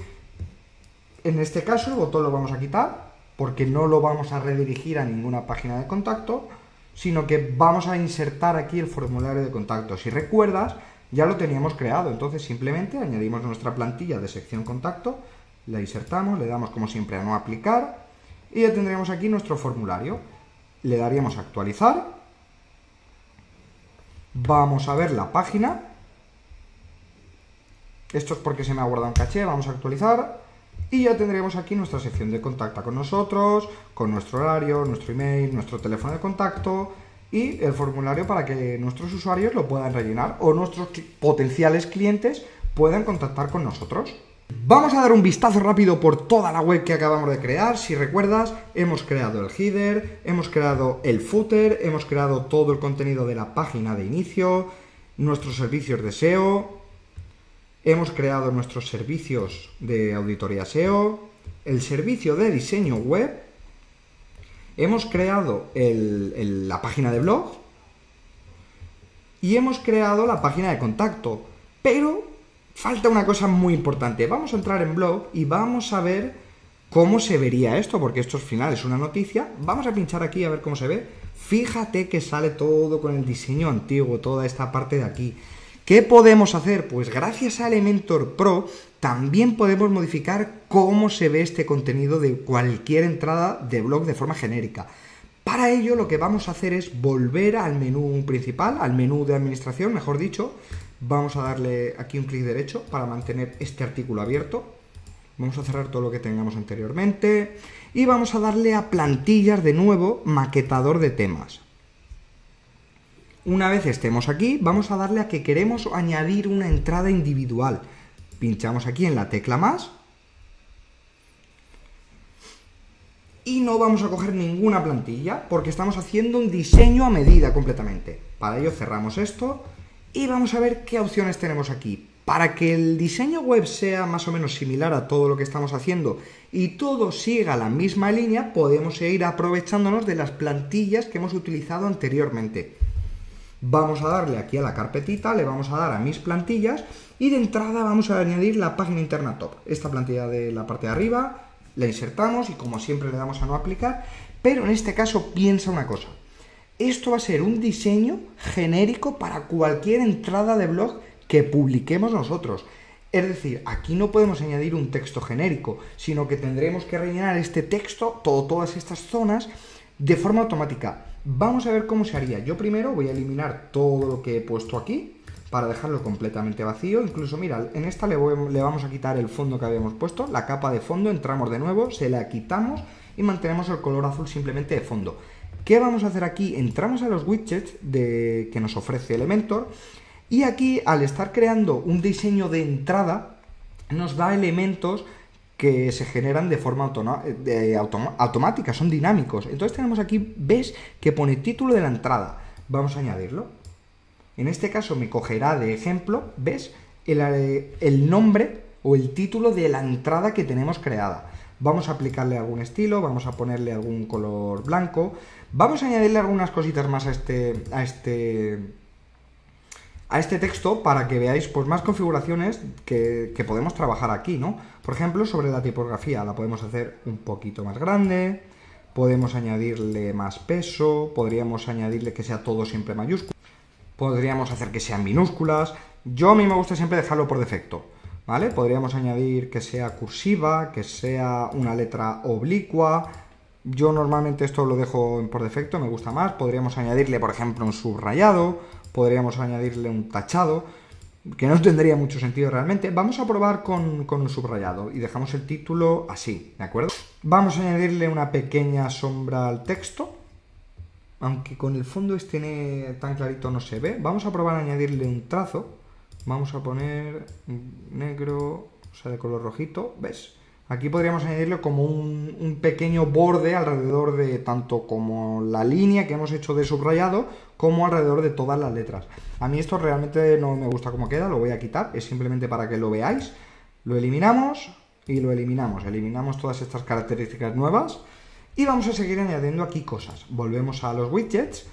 En este caso el botón lo vamos a quitar porque no lo vamos a redirigir a ninguna página de contacto sino que vamos a insertar aquí el formulario de contacto. Si recuerdas, ya lo teníamos creado, entonces simplemente añadimos nuestra plantilla de sección contacto, la insertamos, le damos como siempre a no aplicar y ya tendríamos aquí nuestro formulario. Le daríamos a actualizar, vamos a ver la página, esto es porque se me ha guardado un caché, vamos a actualizar, y ya tendremos aquí nuestra sección de contacta con nosotros, con nuestro horario, nuestro email, nuestro teléfono de contacto y el formulario para que nuestros usuarios lo puedan rellenar o nuestros potenciales clientes puedan contactar con nosotros. Vamos a dar un vistazo rápido por toda la web que acabamos de crear. Si recuerdas, hemos creado el header, hemos creado el footer, hemos creado todo el contenido de la página de inicio, nuestros servicios de SEO, hemos creado nuestros servicios de auditoría SEO, el servicio de diseño web hemos creado la página de blog y hemos creado la página de contacto. Pero falta una cosa muy importante. Vamos a entrar en blog y vamos a ver cómo se vería esto, porque esto al final es una noticia. Vamos a pinchar aquí a ver cómo se ve. Fíjate que sale todo con el diseño antiguo, toda esta parte de aquí. ¿Qué podemos hacer? Pues gracias a Elementor Pro también podemos modificar cómo se ve este contenido de cualquier entrada de blog de forma genérica. Para ello lo que vamos a hacer es volver al menú principal, al menú de administración, mejor dicho. Vamos a darle aquí un clic derecho para mantener este artículo abierto. Vamos a cerrar todo lo que tengamos anteriormente y vamos a darle a plantillas de nuevo, maquetador de temas. Una vez estemos aquí, vamos a darle a que queremos añadir una entrada individual. Pinchamos aquí en la tecla más. Y no vamos a coger ninguna plantilla porque estamos haciendo un diseño a medida completamente. Para ello cerramos esto y vamos a ver qué opciones tenemos aquí. Para que el diseño web sea más o menos similar a todo lo que estamos haciendo y todo siga la misma línea, podemos seguir aprovechándonos de las plantillas que hemos utilizado anteriormente. Vamos a darle aquí a la carpetita, le vamos a dar a mis plantillas y de entrada vamos a añadir la página interna top. Esta plantilla de la parte de arriba la insertamos y como siempre le damos a no aplicar, pero en este caso piensa una cosa. Esto va a ser un diseño genérico para cualquier entrada de blog que publiquemos nosotros. Es decir, aquí no podemos añadir un texto genérico, sino que tendremos que rellenar este texto, todo, todas estas zonas, de forma automática. Vamos a ver cómo se haría. Yo primero voy a eliminar todo lo que he puesto aquí para dejarlo completamente vacío. Incluso, mira, en esta le, vamos a quitar el fondo que habíamos puesto, la capa de fondo, entramos de nuevo, se la quitamos y mantenemos el color azul simplemente de fondo. ¿Qué vamos a hacer aquí? Entramos a los widgets que nos ofrece Elementor y aquí al estar creando un diseño de entrada nos da elementos que se generan de forma automática, son dinámicos. Entonces tenemos aquí, ves que pone título de la entrada. Vamos a añadirlo. En este caso me cogerá de ejemplo, ¿ves? El, nombre o el título de la entrada que tenemos creada. Vamos a aplicarle algún estilo, vamos a ponerle algún color blanco, vamos a añadirle algunas cositas más a este, a este a este texto para que veáis pues, más configuraciones que, podemos trabajar aquí, ¿no? Por ejemplo, sobre la tipografía, la podemos hacer un poquito más grande, podemos añadirle más peso, podríamos añadirle que sea todo siempre mayúsculo, podríamos hacer que sean minúsculas, yo a mí me gusta siempre dejarlo por defecto, ¿vale? Podríamos añadir que sea cursiva, que sea una letra oblicua, yo normalmente esto lo dejo por defecto, me gusta más, podríamos añadirle por ejemplo un subrayado, podríamos añadirle un tachado, que no tendría mucho sentido realmente. Vamos a probar con, un subrayado y dejamos el título así, ¿de acuerdo? Vamos a añadirle una pequeña sombra al texto, aunque con el fondo este tan clarito no se ve. Vamos a probar a añadirle un trazo. Vamos a poner negro, o sea, de color rojito, ¿ves? Aquí podríamos añadirle como un, pequeño borde alrededor de tanto como la línea que hemos hecho de subrayado como alrededor de todas las letras. A mí esto realmente no me gusta como queda, lo voy a quitar, es simplemente para que lo veáis. Lo eliminamos y lo eliminamos. Eliminamos todas estas características nuevas y vamos a seguir añadiendo aquí cosas. Volvemos a los widgets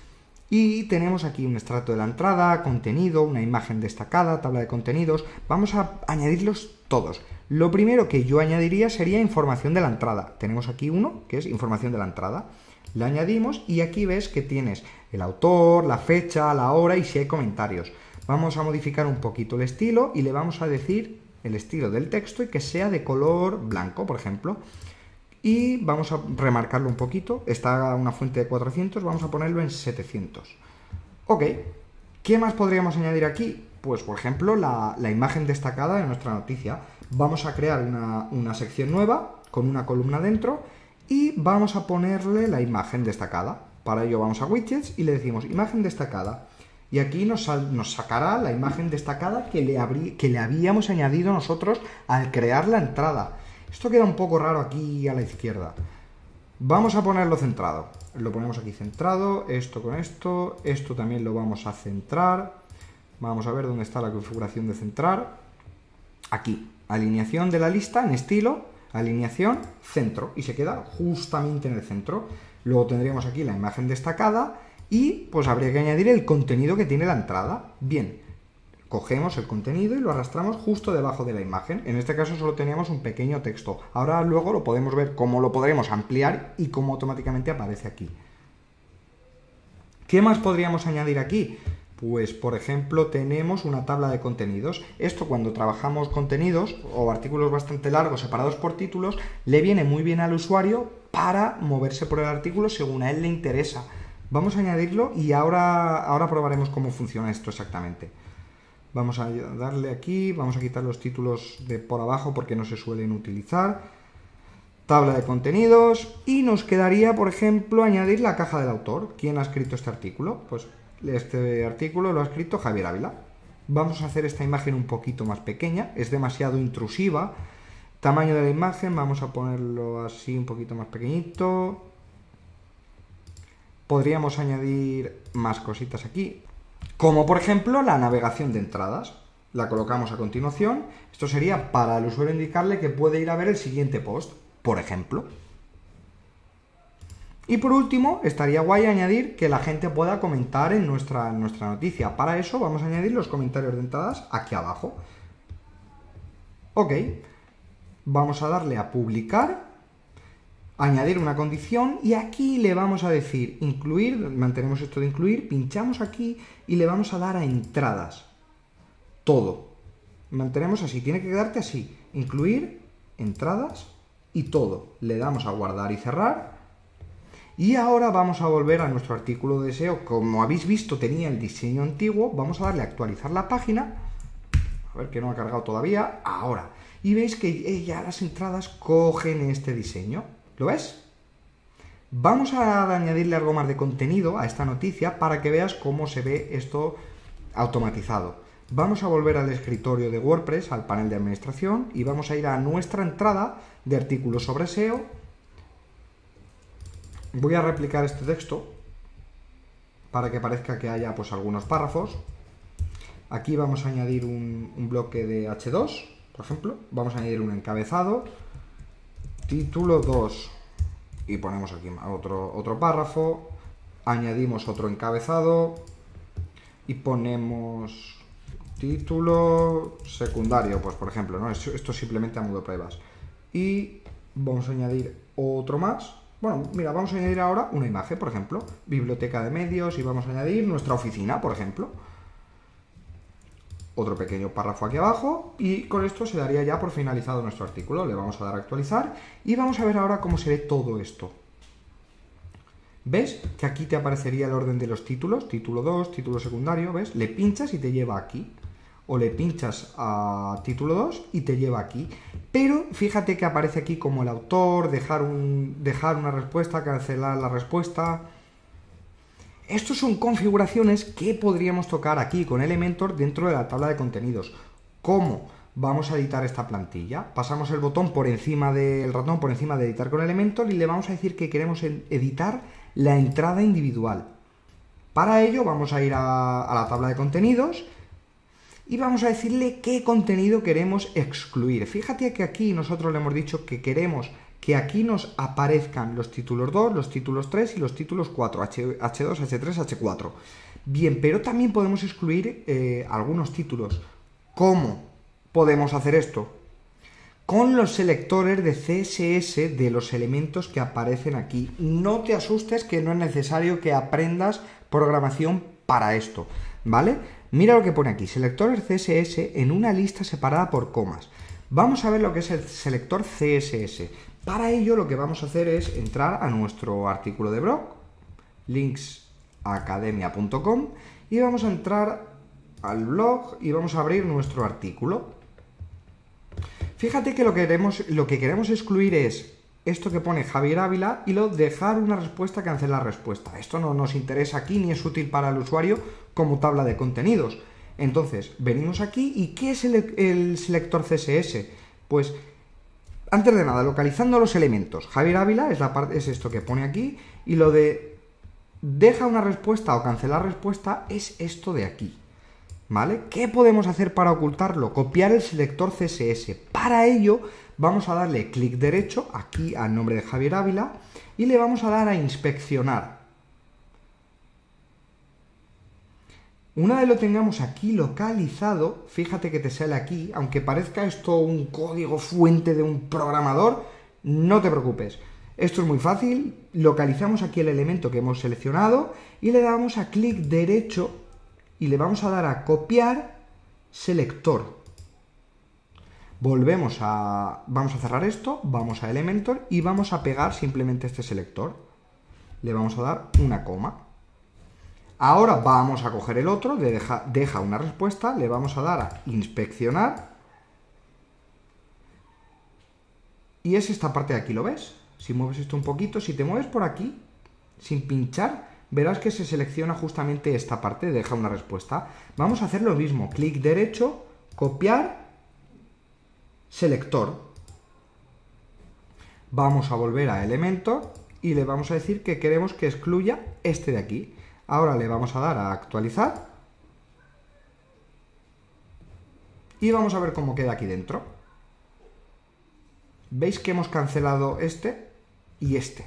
y tenemos aquí un extracto de la entrada, contenido, una imagen destacada, tabla de contenidos. Vamos a añadirlos todos. Lo primero que yo añadiría sería información de la entrada. Tenemos aquí uno que es información de la entrada. Le añadimos y aquí ves que tienes el autor, la fecha, la hora y si hay comentarios. Vamos a modificar un poquito el estilo y le vamos a decir el estilo del texto y que sea de color blanco, por ejemplo y vamos a remarcarlo un poquito. Está una fuente de 400, vamos a ponerlo en 700. Ok, ¿qué más podríamos añadir aquí? Pues, por ejemplo, la, imagen destacada de nuestra noticia. Vamos a crear una, sección nueva con una columna dentro y vamos a ponerle la imagen destacada. Para ello vamos a widgets y le decimos imagen destacada. Y aquí nos, nos sacará la imagen destacada que le, que le habíamos añadido nosotros al crear la entrada. Esto queda un poco raro aquí a la izquierda. Vamos a ponerlo centrado. Lo ponemos aquí centrado, esto con esto, esto también lo vamos a centrar. Vamos a ver dónde está la configuración de centrar. Aquí, alineación de la lista en estilo, alineación, centro. Y se queda justamente en el centro. Luego tendríamos aquí la imagen destacada y pues habría que añadir el contenido que tiene la entrada. Bien, cogemos el contenido y lo arrastramos justo debajo de la imagen. En este caso solo teníamos un pequeño texto. Ahora luego lo podemos ver cómo lo podremos ampliar y cómo automáticamente aparece aquí. ¿Qué más podríamos añadir aquí? Pues, por ejemplo, tenemos una tabla de contenidos. Esto cuando trabajamos contenidos o artículos bastante largos separados por títulos, le viene muy bien al usuario para moverse por el artículo según a él le interesa. Vamos a añadirlo y ahora, ahora probaremos cómo funciona esto exactamente. Vamos a darle aquí, vamos a quitar los títulos de por abajo porque no se suelen utilizar. Tabla de contenidos y nos quedaría, por ejemplo, añadir la caja del autor. ¿Quién ha escrito este artículo? Pues este artículo lo ha escrito Javier Ávila. Vamos a hacer esta imagen un poquito más pequeña, es demasiado intrusiva. Tamaño de la imagen, vamos a ponerlo así un poquito más pequeñito. Podríamos añadir más cositas aquí. Como por ejemplo la navegación de entradas. La colocamos a continuación. Esto sería para el usuario indicarle que puede ir a ver el siguiente post, por ejemplo. Y por último, estaría guay añadir que la gente pueda comentar en nuestra, nuestra noticia. Para eso vamos a añadir los comentarios de entradas aquí abajo. Ok. Vamos a darle a publicar añadir una condición y aquí le vamos a decir incluir, mantenemos esto de incluir, pinchamos aquí y le vamos a dar a entradas. Todo. Mantenemos así, tiene que quedarte así. Incluir, entradas y todo. Le damos a guardar y cerrar. Y ahora vamos a volver a nuestro artículo de SEO. Como habéis visto tenía el diseño antiguo, vamos a darle a actualizar la página. A ver que no ha cargado todavía. Ahora. Y veis que ya las entradas cogen este diseño. ¿Lo ves? Vamos a añadirle algo más de contenido a esta noticia para que veas cómo se ve esto automatizado. Vamos a volver al escritorio de WordPress, al panel de administración, y vamos a ir a nuestra entrada de artículos sobre SEO. Voy a replicar este texto para que parezca que haya pues algunos párrafos. Aquí vamos a añadir un, bloque de H2, por ejemplo. Vamos a añadir un encabezado título 2 y ponemos aquí otro, otro párrafo, añadimos otro encabezado y ponemos título secundario, pues por ejemplo, ¿no? Esto, esto simplemente a modo pruebas. Y vamos a añadir otro más. Bueno, mira, vamos a añadir ahora una imagen, por ejemplo, biblioteca de medios y vamos a añadir nuestra oficina, por ejemplo otro pequeño párrafo aquí abajo y con esto se daría ya por finalizado nuestro artículo. Le vamos a dar a actualizar y vamos a ver ahora cómo se ve todo esto. ¿Ves? Que aquí te aparecería el orden de los títulos, título 2, título secundario, ¿ves? Le pinchas y te lleva aquí. O le pinchas a título 2 y te lleva aquí. Pero fíjate que aparece aquí como el autor, dejar, un, dejar una respuesta, cancelar la respuesta estas son configuraciones que podríamos tocar aquí con Elementor dentro de la tabla de contenidos. ¿Cómo? Vamos a editar esta plantilla. Pasamos el botón por encima del ratón, por encima de editar con Elementor y le vamos a decir que queremos editar la entrada individual. Para ello vamos a ir a la tabla de contenidos y vamos a decirle qué contenido queremos excluir. Fíjate que aquí nosotros le hemos dicho que queremos que aquí nos aparezcan los títulos 2, los títulos 3 y los títulos 4, H, 2 H3, H4. Bien, pero también podemos excluir eh, algunos títulos. ¿Cómo podemos hacer esto? Con los selectores de CSS de los elementos que aparecen aquí. No te asustes que no es necesario que aprendas programación para esto, ¿vale? Mira lo que pone aquí, selectores CSS en una lista separada por comas. Vamos a ver lo que es el selector CSS. Para ello lo que vamos a hacer es entrar a nuestro artículo de blog, linksacademia.com, y vamos a entrar al blog y vamos a abrir nuestro artículo. Fíjate que lo que queremos, lo que queremos excluir es esto que pone Javier Ávila y lo dejar una respuesta, cancelar respuesta. Esto no nos interesa aquí ni es útil para el usuario como tabla de contenidos. Entonces, venimos aquí y ¿qué es el, selector CSS? Pues, antes de nada, localizando los elementos. Javier Ávila es, la parte, es esto que pone aquí y lo de deja una respuesta o cancelar respuesta es esto de aquí. ¿Vale? ¿Qué podemos hacer para ocultarlo? Copiar el selector CSS. Para ello vamos a darle clic derecho aquí al nombre de Javier Ávila y le vamos a dar a inspeccionar. Una vez lo tengamos aquí localizado, fíjate que te sale aquí, aunque parezca esto un código fuente de un programador, no te preocupes. Esto es muy fácil, localizamos aquí el elemento que hemos seleccionado y le damos a clic derecho y le vamos a dar a copiar selector. Volvemos a... vamos a cerrar esto, vamos a Elementor y vamos a pegar simplemente este selector. Le vamos a dar una coma. Ahora vamos a coger el otro, de deja, deja una respuesta, le vamos a dar a inspeccionar. Y es esta parte de aquí, ¿lo ves? Si mueves esto un poquito, si te mueves por aquí, sin pinchar, verás que se selecciona justamente esta parte, deja una respuesta. Vamos a hacer lo mismo, clic derecho, copiar, selector. Vamos a volver a Elementor y le vamos a decir que queremos que excluya este de aquí. Ahora le vamos a dar a actualizar y vamos a ver cómo queda aquí dentro. ¿Veis que hemos cancelado este y este?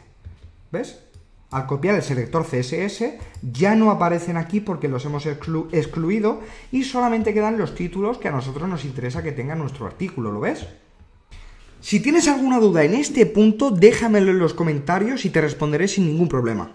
¿Ves? Al copiar el selector CSS ya no aparecen aquí porque los hemos excluido y solamente quedan los títulos que a nosotros nos interesa que tenga nuestro artículo, ¿lo ves? Si tienes alguna duda en este punto, déjamelo en los comentarios y te responderé sin ningún problema.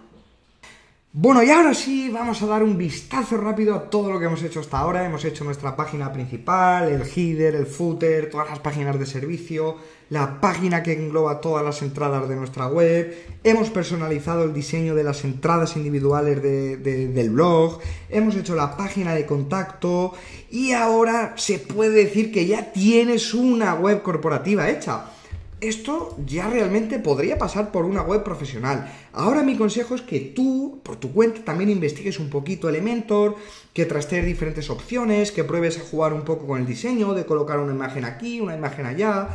Bueno, y ahora sí, vamos a dar un vistazo rápido a todo lo que hemos hecho hasta ahora. Hemos hecho nuestra página principal, el header, el footer, todas las páginas de servicio, la página que engloba todas las entradas de nuestra web. Hemos personalizado el diseño de las entradas individuales del blog. Hemos hecho la página de contacto. Y ahora se puede decir que ya tienes una web corporativa hecha esto ya realmente podría pasar por una web profesional. Ahora mi consejo es que tú, por tu cuenta, también investigues un poquito Elementor, que trastees diferentes opciones, que pruebes a jugar un poco con el diseño, de colocar una imagen aquí, una imagen allá,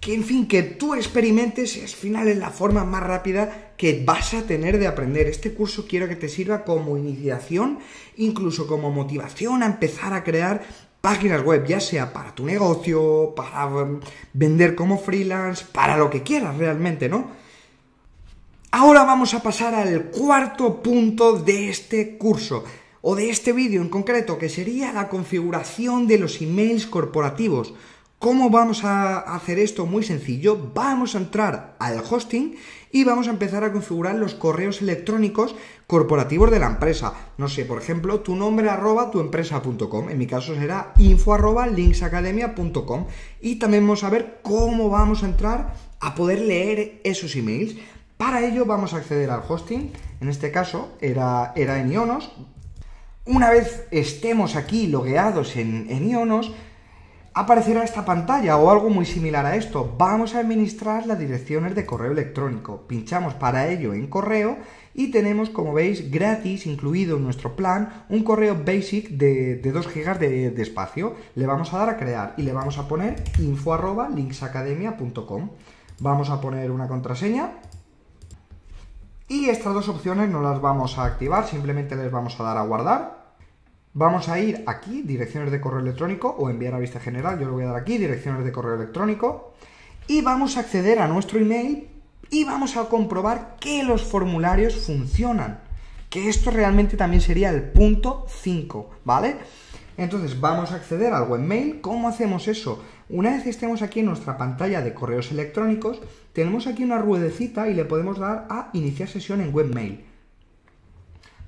que en fin, que tú experimentes y al final es la forma más rápida que vas a tener de aprender. Este curso quiero que te sirva como iniciación, incluso como motivación a empezar a crear páginas web, ya sea para tu negocio, para um, vender como freelance, para lo que quieras realmente, ¿no? Ahora vamos a pasar al cuarto punto de este curso, o de este vídeo en concreto, que sería la configuración de los emails corporativos. ¿Cómo vamos a hacer esto? Muy sencillo. Vamos a entrar al hosting y vamos a empezar a configurar los correos electrónicos corporativos de la empresa. No sé, por ejemplo, tu nombre arroba tu empresa.com. En mi caso será info arroba linksacademia.com. Y también vamos a ver cómo vamos a entrar a poder leer esos emails. Para ello vamos a acceder al hosting. En este caso era, era en Ionos. Una vez estemos aquí logueados en, en Ionos, aparecerá esta pantalla o algo muy similar a esto. Vamos a administrar las direcciones de correo electrónico. Pinchamos para ello en correo y tenemos, como veis, gratis, incluido en nuestro plan, un correo basic de, 2 GB de, espacio. Le vamos a dar a crear y le vamos a poner info arroba linksacademia.com. Vamos a poner una contraseña y estas dos opciones no las vamos a activar, simplemente les vamos a dar a guardar Vamos a ir aquí, direcciones de correo electrónico o enviar a vista general, yo le voy a dar aquí, direcciones de correo electrónico, y vamos a acceder a nuestro email y vamos a comprobar que los formularios funcionan. Que esto realmente también sería el punto 5, ¿vale? Entonces vamos a acceder al webmail. ¿Cómo hacemos eso? Una vez que estemos aquí en nuestra pantalla de correos electrónicos, tenemos aquí una ruedecita y le podemos dar a iniciar sesión en webmail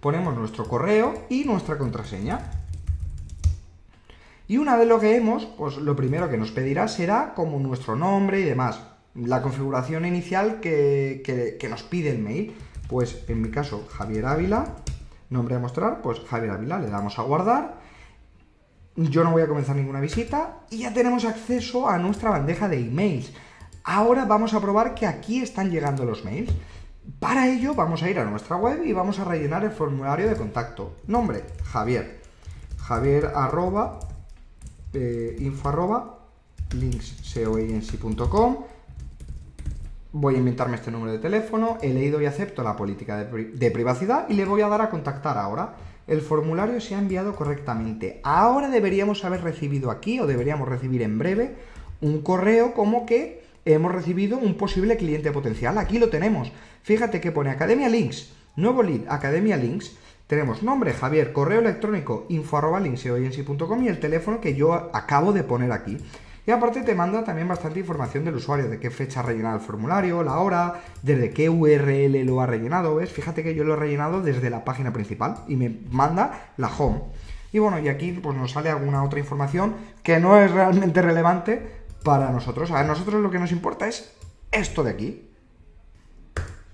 ponemos nuestro correo y nuestra contraseña. Y una vez lo que hemos, pues lo primero que nos pedirá será como nuestro nombre y demás. La configuración inicial que, que, nos pide el mail. Pues en mi caso, Javier Ávila, nombre a mostrar, pues Javier Ávila, le damos a guardar. Yo no voy a comenzar ninguna visita y ya tenemos acceso a nuestra bandeja de emails. Ahora vamos a probar que aquí están llegando los mails. Para ello vamos a ir a nuestra web y vamos a rellenar el formulario de contacto. Nombre, Javier. Javier arroba, eh, info. Voy a inventarme este número de teléfono, he leído y acepto la política de, de privacidad y le voy a dar a contactar ahora. El formulario se ha enviado correctamente. Ahora deberíamos haber recibido aquí, o deberíamos recibir en breve, un correo como que hemos recibido un posible cliente potencial. Aquí lo tenemos. Fíjate que pone Academia Links, nuevo lead, Academia Links. Tenemos nombre, Javier, correo electrónico, info y el teléfono que yo acabo de poner aquí. Y aparte te manda también bastante información del usuario, de qué fecha ha rellenado el formulario, la hora, desde qué URL lo ha rellenado, ¿ves? Fíjate que yo lo he rellenado desde la página principal y me manda la home. Y bueno, y aquí pues nos sale alguna otra información que no es realmente relevante, para nosotros. A nosotros lo que nos importa es esto de aquí.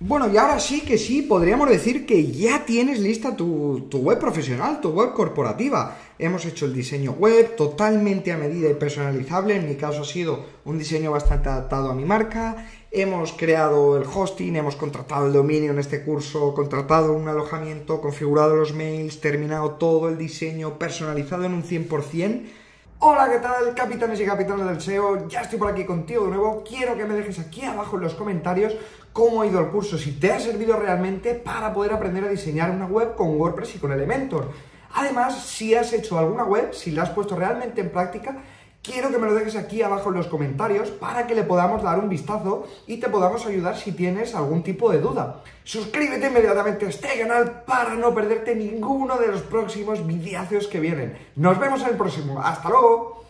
Bueno, y ahora sí que sí, podríamos decir que ya tienes lista tu, web profesional, tu web corporativa. Hemos hecho el diseño web totalmente a medida y personalizable. En mi caso ha sido un diseño bastante adaptado a mi marca. Hemos creado el hosting, hemos contratado el dominio en este curso, contratado un alojamiento, configurado los mails, terminado todo el diseño personalizado en un 100%. Hola, ¿qué tal, capitanes y capitanes del SEO? Ya estoy por aquí contigo de nuevo. Quiero que me dejes aquí abajo en los comentarios cómo ha ido el curso, si te ha servido realmente para poder aprender a diseñar una web con WordPress y con Elementor. Además, si has hecho alguna web, si la has puesto realmente en práctica quiero que me lo dejes aquí abajo en los comentarios para que le podamos dar un vistazo y te podamos ayudar si tienes algún tipo de duda. Suscríbete inmediatamente a este canal para no perderte ninguno de los próximos videazos que vienen. Nos vemos en el próximo. ¡Hasta luego!